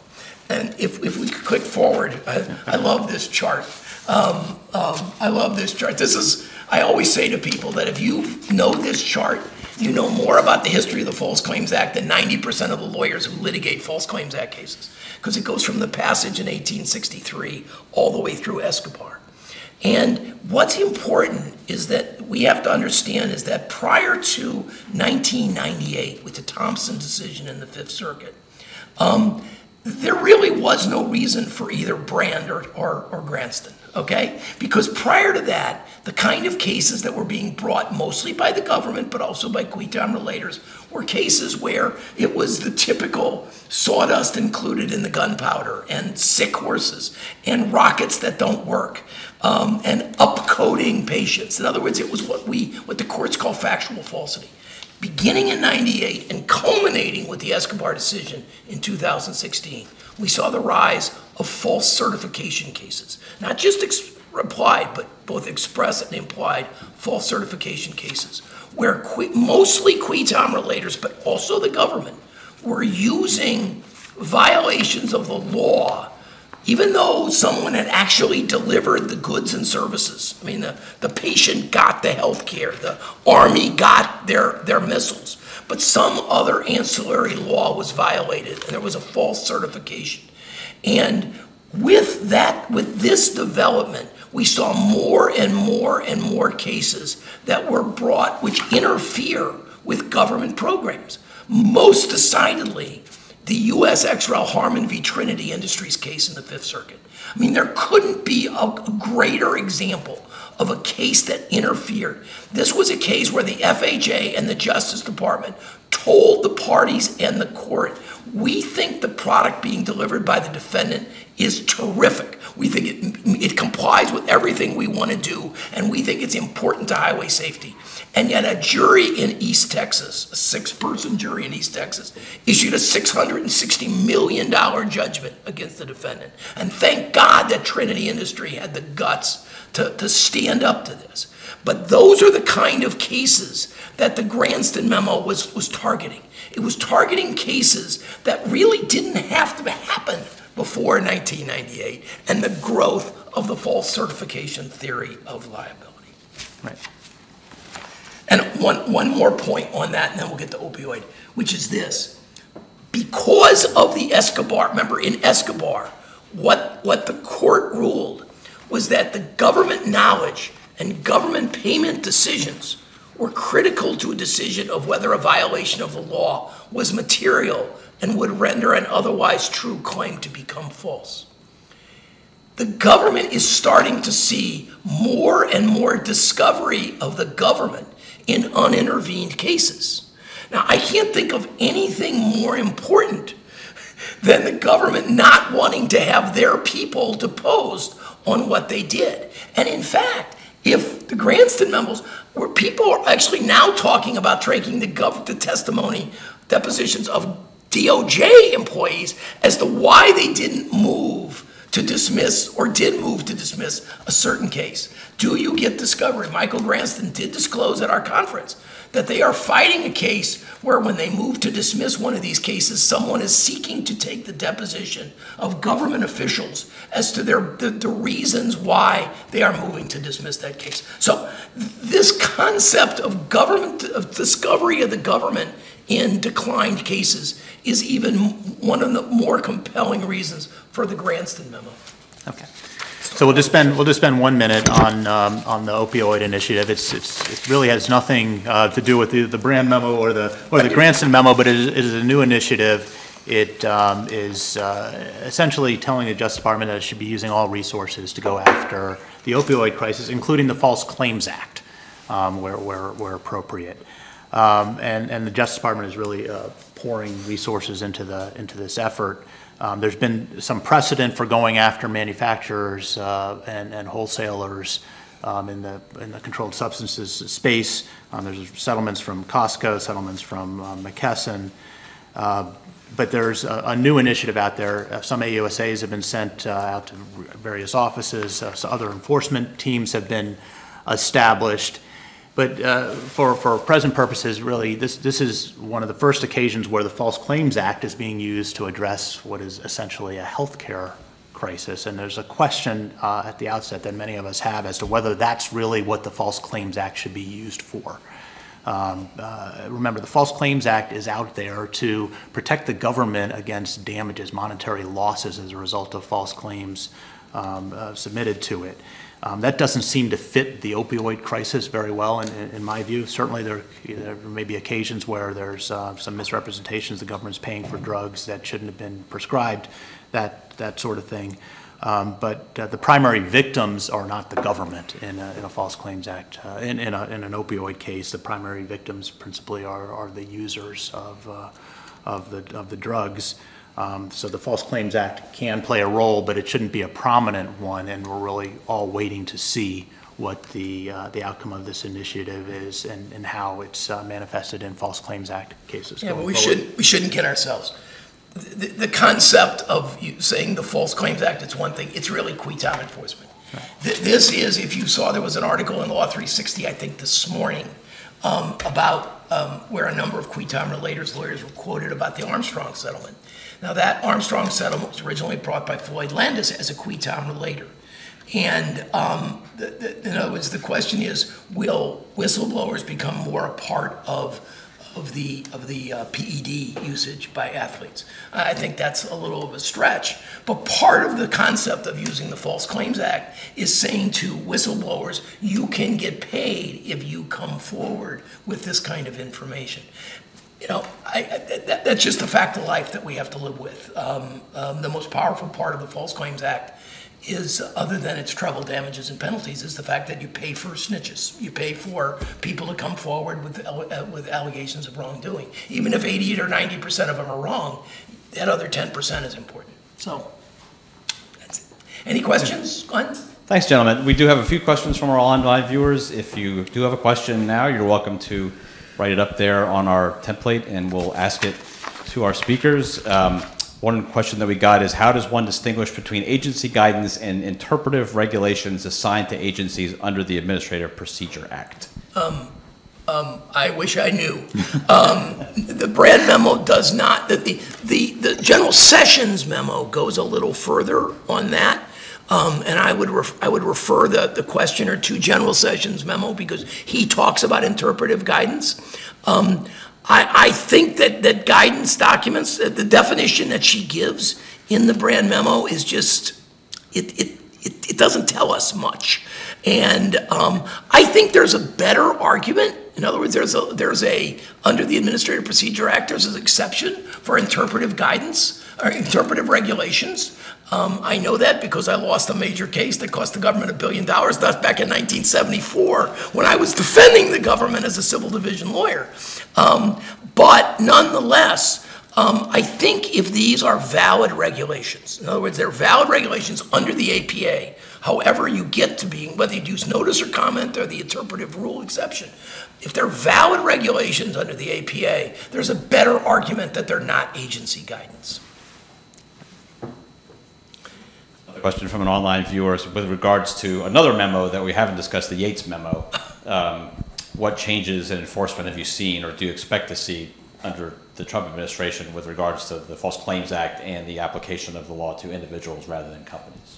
And if, if we could click forward, I, I love this chart. Um, um, I love this chart. This is, I always say to people that if you know this chart, you know more about the history of the False Claims Act than 90% of the lawyers who litigate False Claims Act cases. Because it goes from the passage in 1863 all the way through Escobar. And what's important is that we have to understand is that prior to 1998, with the Thompson decision in the Fifth Circuit, um, there really was no reason for either Brand or, or, or Granston, okay? Because prior to that, the kind of cases that were being brought mostly by the government, but also by qui tam relators, were cases where it was the typical sawdust included in the gunpowder, and sick horses, and rockets that don't work, um, and upcoding patients. In other words, it was what we, what the courts call factual falsity. beginning in 98 and culminating with the Escobar decision in 2016, we saw the rise of false certification cases. Not just ex- applied, but both express and implied false certification cases, where que- mostly qui tam relators, but also the government, were using violations of the law even though someone had actually delivered the goods and services. I mean, the, the patient got the health care, the army got their, their missiles, but some other ancillary law was violated, and there was a false certification. And with that, with this development, we saw more and more and more cases that were brought which interfere with government programs. Most decidedly, the U.S. ex rel. Harmon v. Trinity Industries case in the Fifth Circuit. I mean, there couldn't be a, a greater example of a case that interfered. This was a case where the FHA and the Justice Department told the parties and the court, we think the product being delivered by the defendant is terrific. We think it, it complies with everything we want to do, and we think it's important to highway safety. And yet, a jury in East Texas, a six person jury in East Texas, issued a $660 million judgment against the defendant. And thank God that Trinity Industry had the guts to, to stand up to this. But those are the kind of cases that the Granston memo was, was targeting. It was targeting cases that really didn't have to happen before 1998 and the growth of the false certification theory of liability. Right. And one, one more point on that, and then we'll get to opioid, which is this. Because of the Escobar, remember in Escobar, what, what the court ruled was that the government knowledge and government payment decisions were critical to a decision of whether a violation of the law was material and would render an otherwise true claim to become false. The government is starting to see more and more discovery of the government in unintervened cases. Now, I can't think of anything more important than the government not wanting to have their people deposed on what they did. And in fact, if the Granston memos, where people are actually now talking about taking the, gov- the testimony, depositions of DOJ employees as to why they didn't move to dismiss or did move to dismiss a certain case. Do you get discovery? Michael Granston did disclose at our conference that they are fighting a case where when they move to dismiss one of these cases, someone is seeking to take the deposition of government officials as to their, the, the reasons why they are moving to dismiss that case. So this concept of government, of discovery of the government in declined cases is even one of the more compelling reasons for the Granston memo. Okay. So we'll just spend, we'll just spend one minute on, um, on the opioid initiative. It's, it's, it really has nothing, uh, to do with the, the Brand memo or the, or the Granston memo, but it is, it is a new initiative. It, um, is, uh, essentially telling the Justice Department that it should be using all resources to go after the opioid crisis, including the False Claims Act, um, where, where, where appropriate. Um, and, and the Justice Department is really, uh, pouring resources into the, into this effort. Um, There's been some precedent for going after manufacturers uh, and and wholesalers um, in the, in the controlled substances space. Um, There's settlements from Costco, settlements from uh, McKesson. Uh, But there's a a new initiative out there. Uh, Some AUSAs have been sent uh, out to various offices. uh, Other enforcement teams have been established. But uh, for, for present purposes, really, this, this is one of the first occasions where the False Claims Act is being used to address what is essentially a healthcare crisis. And there's a question uh, at the outset that many of us have as to whether that's really what the False Claims Act should be used for. Um, uh, Remember, the False Claims Act is out there to protect the government against damages, monetary losses as a result of false claims um, uh, submitted to it. Um, That doesn't seem to fit the opioid crisis very well, in, in my view. Certainly, there, there may be occasions where there's uh, some misrepresentations, the government's paying for drugs that shouldn't have been prescribed, that, that sort of thing. Um, But uh, the primary victims are not the government in a, in a False Claims Act. Uh, In, in a, in an opioid case, the primary victims principally are, are the users of, uh, of the, of the drugs. Um, So the False Claims Act can play a role, but it shouldn't be a prominent one, and we're really all waiting to see what the, uh, the outcome of this initiative is and, and how it's uh, manifested in False Claims Act cases Yeah, going but we forward. shouldn't, we shouldn't kid ourselves. The, the concept of you saying the False Claims Act, it's one thing, it's really qui tam enforcement. Th- This is, if you saw, there was an article in Law 360, I think this morning, um, about, um, where a number of qui tam relators, lawyers were quoted about the Armstrong settlement. Now, that Armstrong settlement was originally brought by Floyd Landis as a qui tam relator. And um, the- the- in other words, the question is, will whistleblowers become more a part of, of the, of the uh, PED usage by athletes? I think that's a little of a stretch, but part of the concept of using the False Claims Act is saying to whistleblowers, you can get paid if you come forward with this kind of information. You know, I, I, that, that's just a fact of life that we have to live with. Um, um, the most powerful part of the False Claims Act is, other than its treble damages and penalties, is the fact that you pay for snitches. You pay for people to come forward with, uh, with allegations of wrongdoing. Even if 80 or 90% of them are wrong, that other 10% is important. So, that's it. Any questions, Glenn? Thanks, gentlemen. We do have a few questions from our online viewers. If you do have a question now, you're welcome to write it up there on our template, and we'll ask it to our speakers. Um, One question that we got is, how does one distinguish between agency guidance and interpretive regulations assigned to agencies under the Administrative Procedure Act? I wish I knew. Um, The Brand memo does not, the, the the General Sessions memo goes a little further on that. Um, And I would, I would refer the, the questioner to General Sessions memo because he talks about interpretive guidance. Um, I, I think that, that guidance documents, the definition that she gives in the Brand memo is just, it, it, it, it doesn't tell us much. And um, I think there's a better argument. In other words, there's a, there's a, under the Administrative Procedure Act, there's an exception for interpretive guidance or interpretive regulations. Um, I know that because I lost a major case that cost the government a billion dollars. That's back in 1974 when I was defending the government as a civil division lawyer. Um, but nonetheless, um, I think if these are valid regulations, in other words, they're valid regulations under the APA, however you get to being, whether you use notice or comment or the interpretive rule exception, if they're valid regulations under the APA, there's a better argument that they're not agency guidance. A question from an online viewer with regards to another memo that we haven't discussed, the Yates memo. Um, What changes in enforcement have you seen or do you expect to see under the Trump administration with regards to the False Claims Act and the application of the law to individuals rather than companies?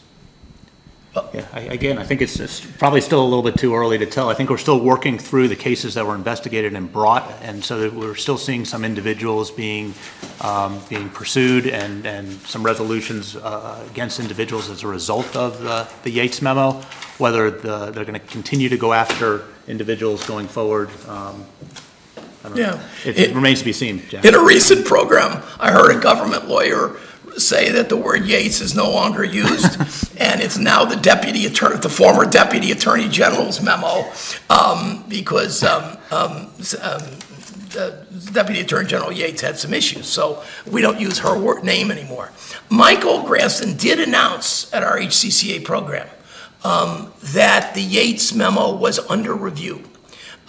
Yeah, I- again, I think it's it's probably still a little bit too early to tell. I think we're still working through the cases that were investigated and brought, and so that we're still seeing some individuals being, um, being pursued and, and some resolutions uh, against individuals as a result of the the Yates memo. Whether the, they're going to continue to go after individuals going forward, um, I don't. Yeah. It It- it remains to be seen, Jack. In a recent program, I heard a government lawyer say that the word Yates is no longer used, and it's now the deputy attorney, the former deputy attorney general's memo, um, because um, um, um, the Deputy Attorney General Yates had some issues, so we don't use her word, name anymore. Michael Granston did announce at our HCCA program um, that the Yates memo was under review.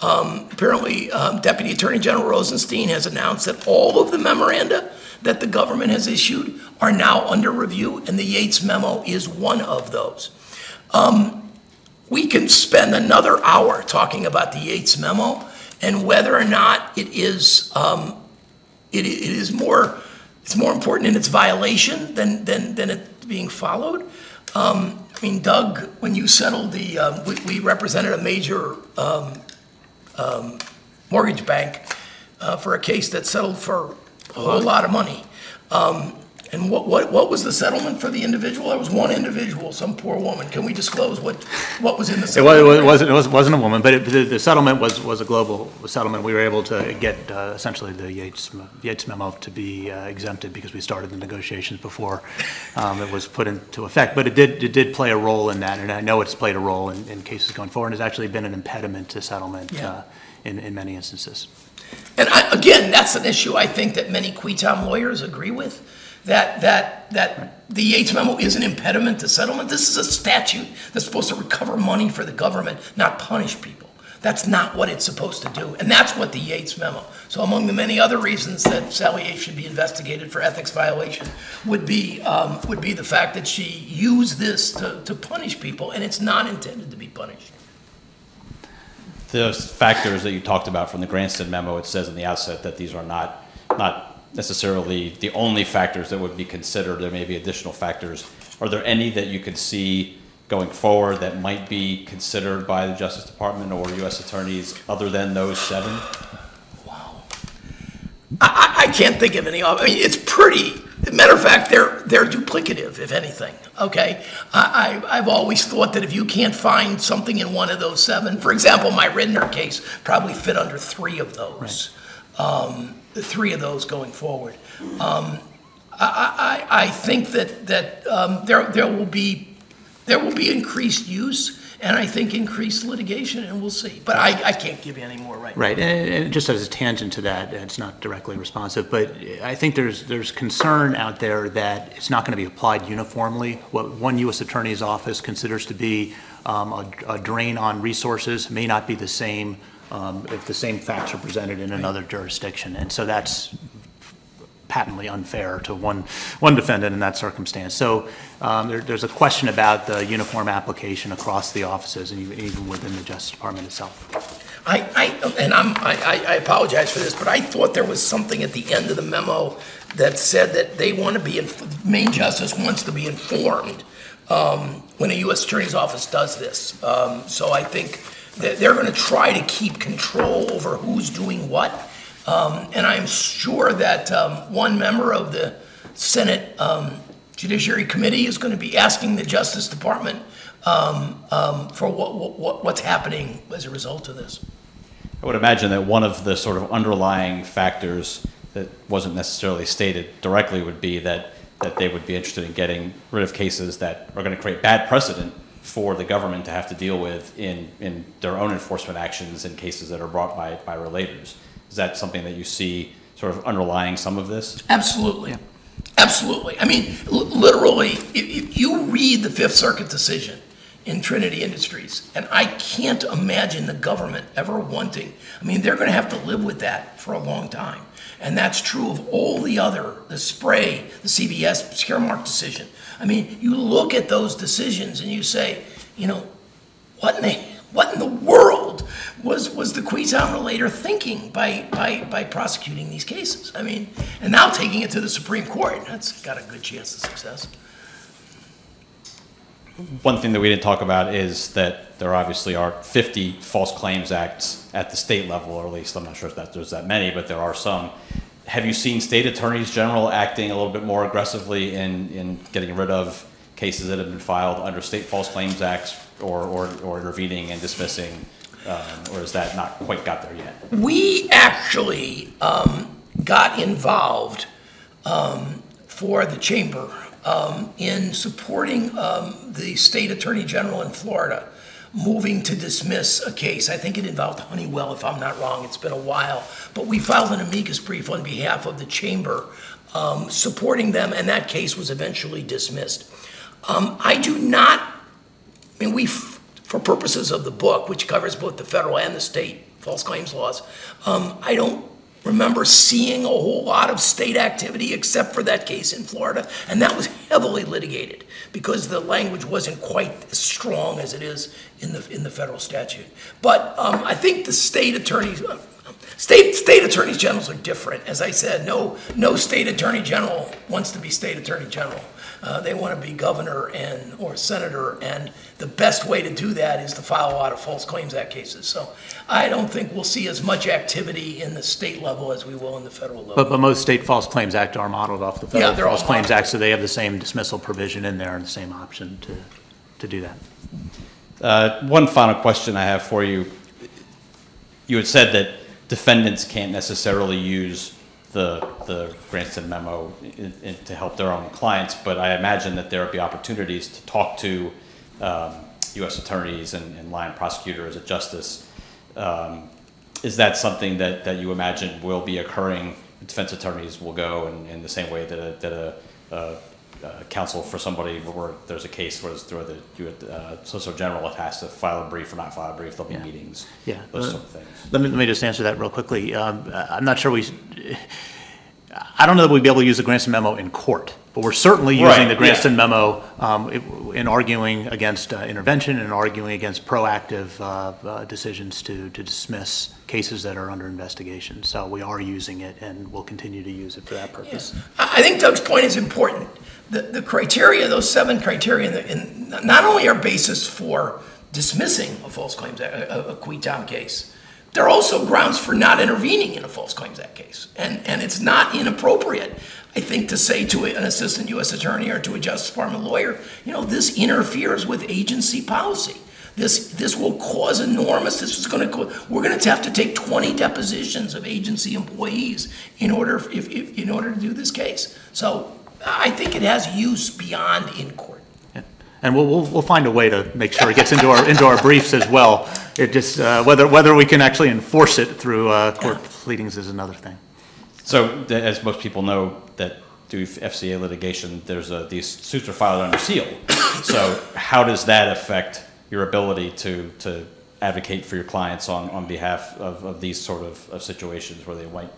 Um, Apparently, um, Deputy Attorney General Rosenstein has announced that all of the memoranda that the government has issued are now under review, and the Yates memo is one of those. Um, We can spend another hour talking about the Yates memo and whether or not it is, um, it it is more, it's more important in its violation than, than, than it being followed. Um, I mean, Doug, when you settled the, um, we, we represented a major um, um, mortgage bank uh, for a case that settled for a whole lot of money. Um, And what, what, what was the settlement for the individual? There was one individual, some poor woman. Can we disclose what, what was in the It settlement? it wasn't, it wasn't- wasn't a woman, but it- the the settlement was, was a global settlement. We were able to get uh, essentially the Yates, Yates memo to be uh, exempted because we started the negotiations before um, it was put into effect. But it did, it did play a role in that, and I know it's played a role in, in cases going forward. and It's actually been an impediment to settlement Yeah. uh, in, in many instances. And I, again, that's an issue I think that many qui tam lawyers agree with. that, that, that the Yates memo is an impediment to settlement. This is a statute that's supposed to recover money for the government, not punish people. That's not what it's supposed to do, and that's what the Yates memo. So among the many other reasons that Sally Yates should be investigated for ethics violation would be, um, would be the fact that she used this to, to punish people, and it's not intended to be punished. The factors that you talked about from the Granston memo, it says in the outset that these are not, not necessarily the only factors that would be considered. There may be additional factors. Are there any that you could see going forward that might be considered by the Justice Department or U.S. attorneys other than those seven? Wow. I, I, I can't think of any, I mean, it's pretty, matter of fact, they're, they're duplicative, if anything, okay? I, I, I've always thought that if you can't find something in one of those seven, for example, my Ridenour case probably fit under three of those. Um, the three of those going forward. Um, I, I, I think that, that, um, there, there will be, there will be increased use, and I think increased litigation, and we'll see. But I, I can't give you any more right now. Right, and, and just as a tangent to that, it's not directly responsive, but I think there's, there's concern out there that it's not going to be applied uniformly. What one U.S. Attorney's Office considers to be um, a, a drain on resources may not be the same um, if the same facts are presented in another jurisdiction. And so that's patently unfair to one, one defendant in that circumstance. So um, there, there's a question about the uniform application across the offices and even, within the Justice Department itself. I, I, and I'm, I, I- I apologize for this, but I thought there was something at the end of the memo that said that they want to be, inf- Main Justice wants to be informed um, when a U.S. Attorney's Office does this. Um, So I think that they're going to try to keep control over who's doing what. Um, And I'm sure that um, one member of the Senate um, Judiciary Committee is going to be asking the Justice Department um, um, for what, what, what's happening as a result of this. I would imagine that one of the sort of underlying factors that wasn't necessarily stated directly would be that, that they would be interested in getting rid of cases that are going to create bad precedent for the government to have to deal with in, in their own enforcement actions in cases that are brought by, by relators. Is that something that you see sort of underlying some of this? Absolutely. Absolutely. I mean, literally, if, you read the Fifth Circuit decision in Trinity Industries, and I can't imagine the government ever wanting, I mean, they're going to have to live with that for a long time. And that's true of all the other, the spray, the CVS Caremark decision. I mean, you look at those decisions and you say, you know, what in the, what in the world was, was the qui tam relator thinking by, by, by prosecuting these cases? I mean, and now taking it to the Supreme Court, that's got a good chance of success. One thing that we didn't talk about is that there obviously are 50 false claims acts at the state level, or at least I'm not sure if that there's that many, but there are some. Have you seen state attorneys general acting a little bit more aggressively in, in getting rid of cases that have been filed under state false claims acts or, or, or intervening and dismissing, um, or is that not quite got there yet? We actually um, got involved um, for the chamber um, in supporting um, the state attorney general in Florida moving to dismiss a case. I think it involved Honeywell, if I'm not wrong. It's been a while. But we filed an amicus brief on behalf of the chamber um, supporting them, and that case was eventually dismissed. Um, I do not I mean, we, for purposes of the book, which covers both the federal and the state false claims laws, um, I don't remember seeing a whole lot of state activity except for that case in Florida, and that was heavily litigated because the language wasn't quite as strong as it is in the in the federal statute. But um, I think the state attorneys. uh, State, state attorneys generals are different. As I said, no, no state attorney general wants to be state attorney general. Uh, they want to be governor and, or senator, and the best way to do that is to file a lot of false claims act cases. So I don't think we'll see as much activity in the state level as we will in the federal level. But, but most state false claims act are modeled off the Yeah, federal they're all false claims modeled. act, so they have the same dismissal provision in there and the same option to, to do that. Uh, One final question I have for you. You had said that defendants can't necessarily use the, the Granston memo in- in- to help their own clients, but I imagine that there would be opportunities to talk to um, U.S. attorneys and and line prosecutors at justice. Um, Is that something that, that you imagine will be occurring? Defense attorneys will go in, in the same way that a, that a uh, uh, counsel for somebody where there's a case where it's through the, you, had, uh, Solicitor General it has to file a brief or not file a brief, there'll be Yeah. meetings. Yeah. Those uh, sort of things. Let me, let me just answer that real quickly. Um, I'm not sure we, I don't know that we'd be able to use the Granston memo in court, but we're certainly using Right, the yeah. Granston memo um, it- in arguing against uh, intervention and arguing against proactive uh, uh, decisions to, to dismiss cases that are under investigation. So we are using it and we'll continue to use it for that purpose. I I think Doug's point is important. The, the criteria, those seven criteria, in in, not only are basis for dismissing a False Claims Act, a, a case, they're also grounds for not intervening in a False Claims Act case. And, and it's not inappropriate, I think, to say to an assistant U.S. attorney or to a Justice Department lawyer, you know, this interferes with agency policy. This, this will cause enormous, this is gonna, co- we're gonna have to take 20 depositions of agency employees in order, if, if, in order to do this case. So I think it has use beyond in court. Yeah. And we'll, we'll, we'll find a way to make sure it gets into our, into our briefs as well. It just, uh, whether, whether we can actually enforce it through uh, court pleadings is another thing. So, th- as most people know that through FCA litigation, there's a, these suits are filed under seal. So how does that affect your ability to, to advocate for your clients on, on behalf of, of these sort of, of situations where they might,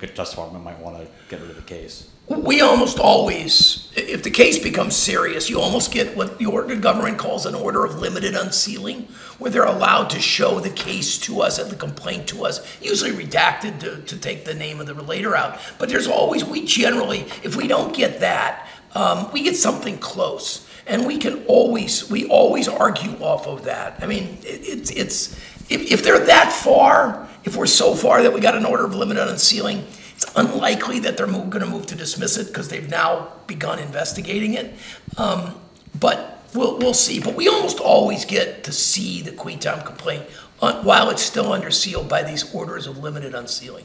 the Justice Department might want to get rid of the case? We almost always, if the case becomes serious, you almost get what the order, government calls an order of limited unsealing, where they're allowed to show the case to us and the complaint to us, usually redacted to, to take the name of the relator out. But there's always, we generally, if we don't get that, um, we get something close. And we can always, we always argue off of that. I mean, it, it's, it's, if, if they're that far, if we're so far that we got an order of limited unsealing, it's unlikely that they're going to move to dismiss it because they've now begun investigating it. Um, but we'll, we'll see. But we almost always get to see the qui tam complaint uh, while it's still under seal by these orders of limited unsealing.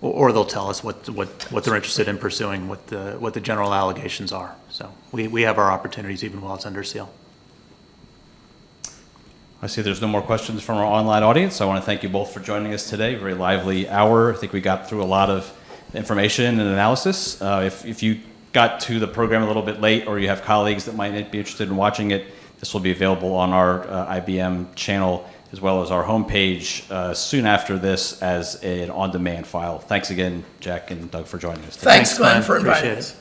Or, or they'll tell us what, what, what they're interested in pursuing, what the, what the general allegations are. So we, we have our opportunities even while it's under seal. I see there's no more questions from our online audience. I want to thank you both for joining us today. Very lively hour. I think we got through a lot of information and analysis. Uh, if, if you got to the program a little bit late or you have colleagues that might be interested in watching it, this will be available on our uh, IBM channel as well as our homepage uh, soon after this as an on-demand file. Thanks again, Jack and Doug, for joining us today. Thanks, Thanks, Glenn, Glenn. for inviting us. it.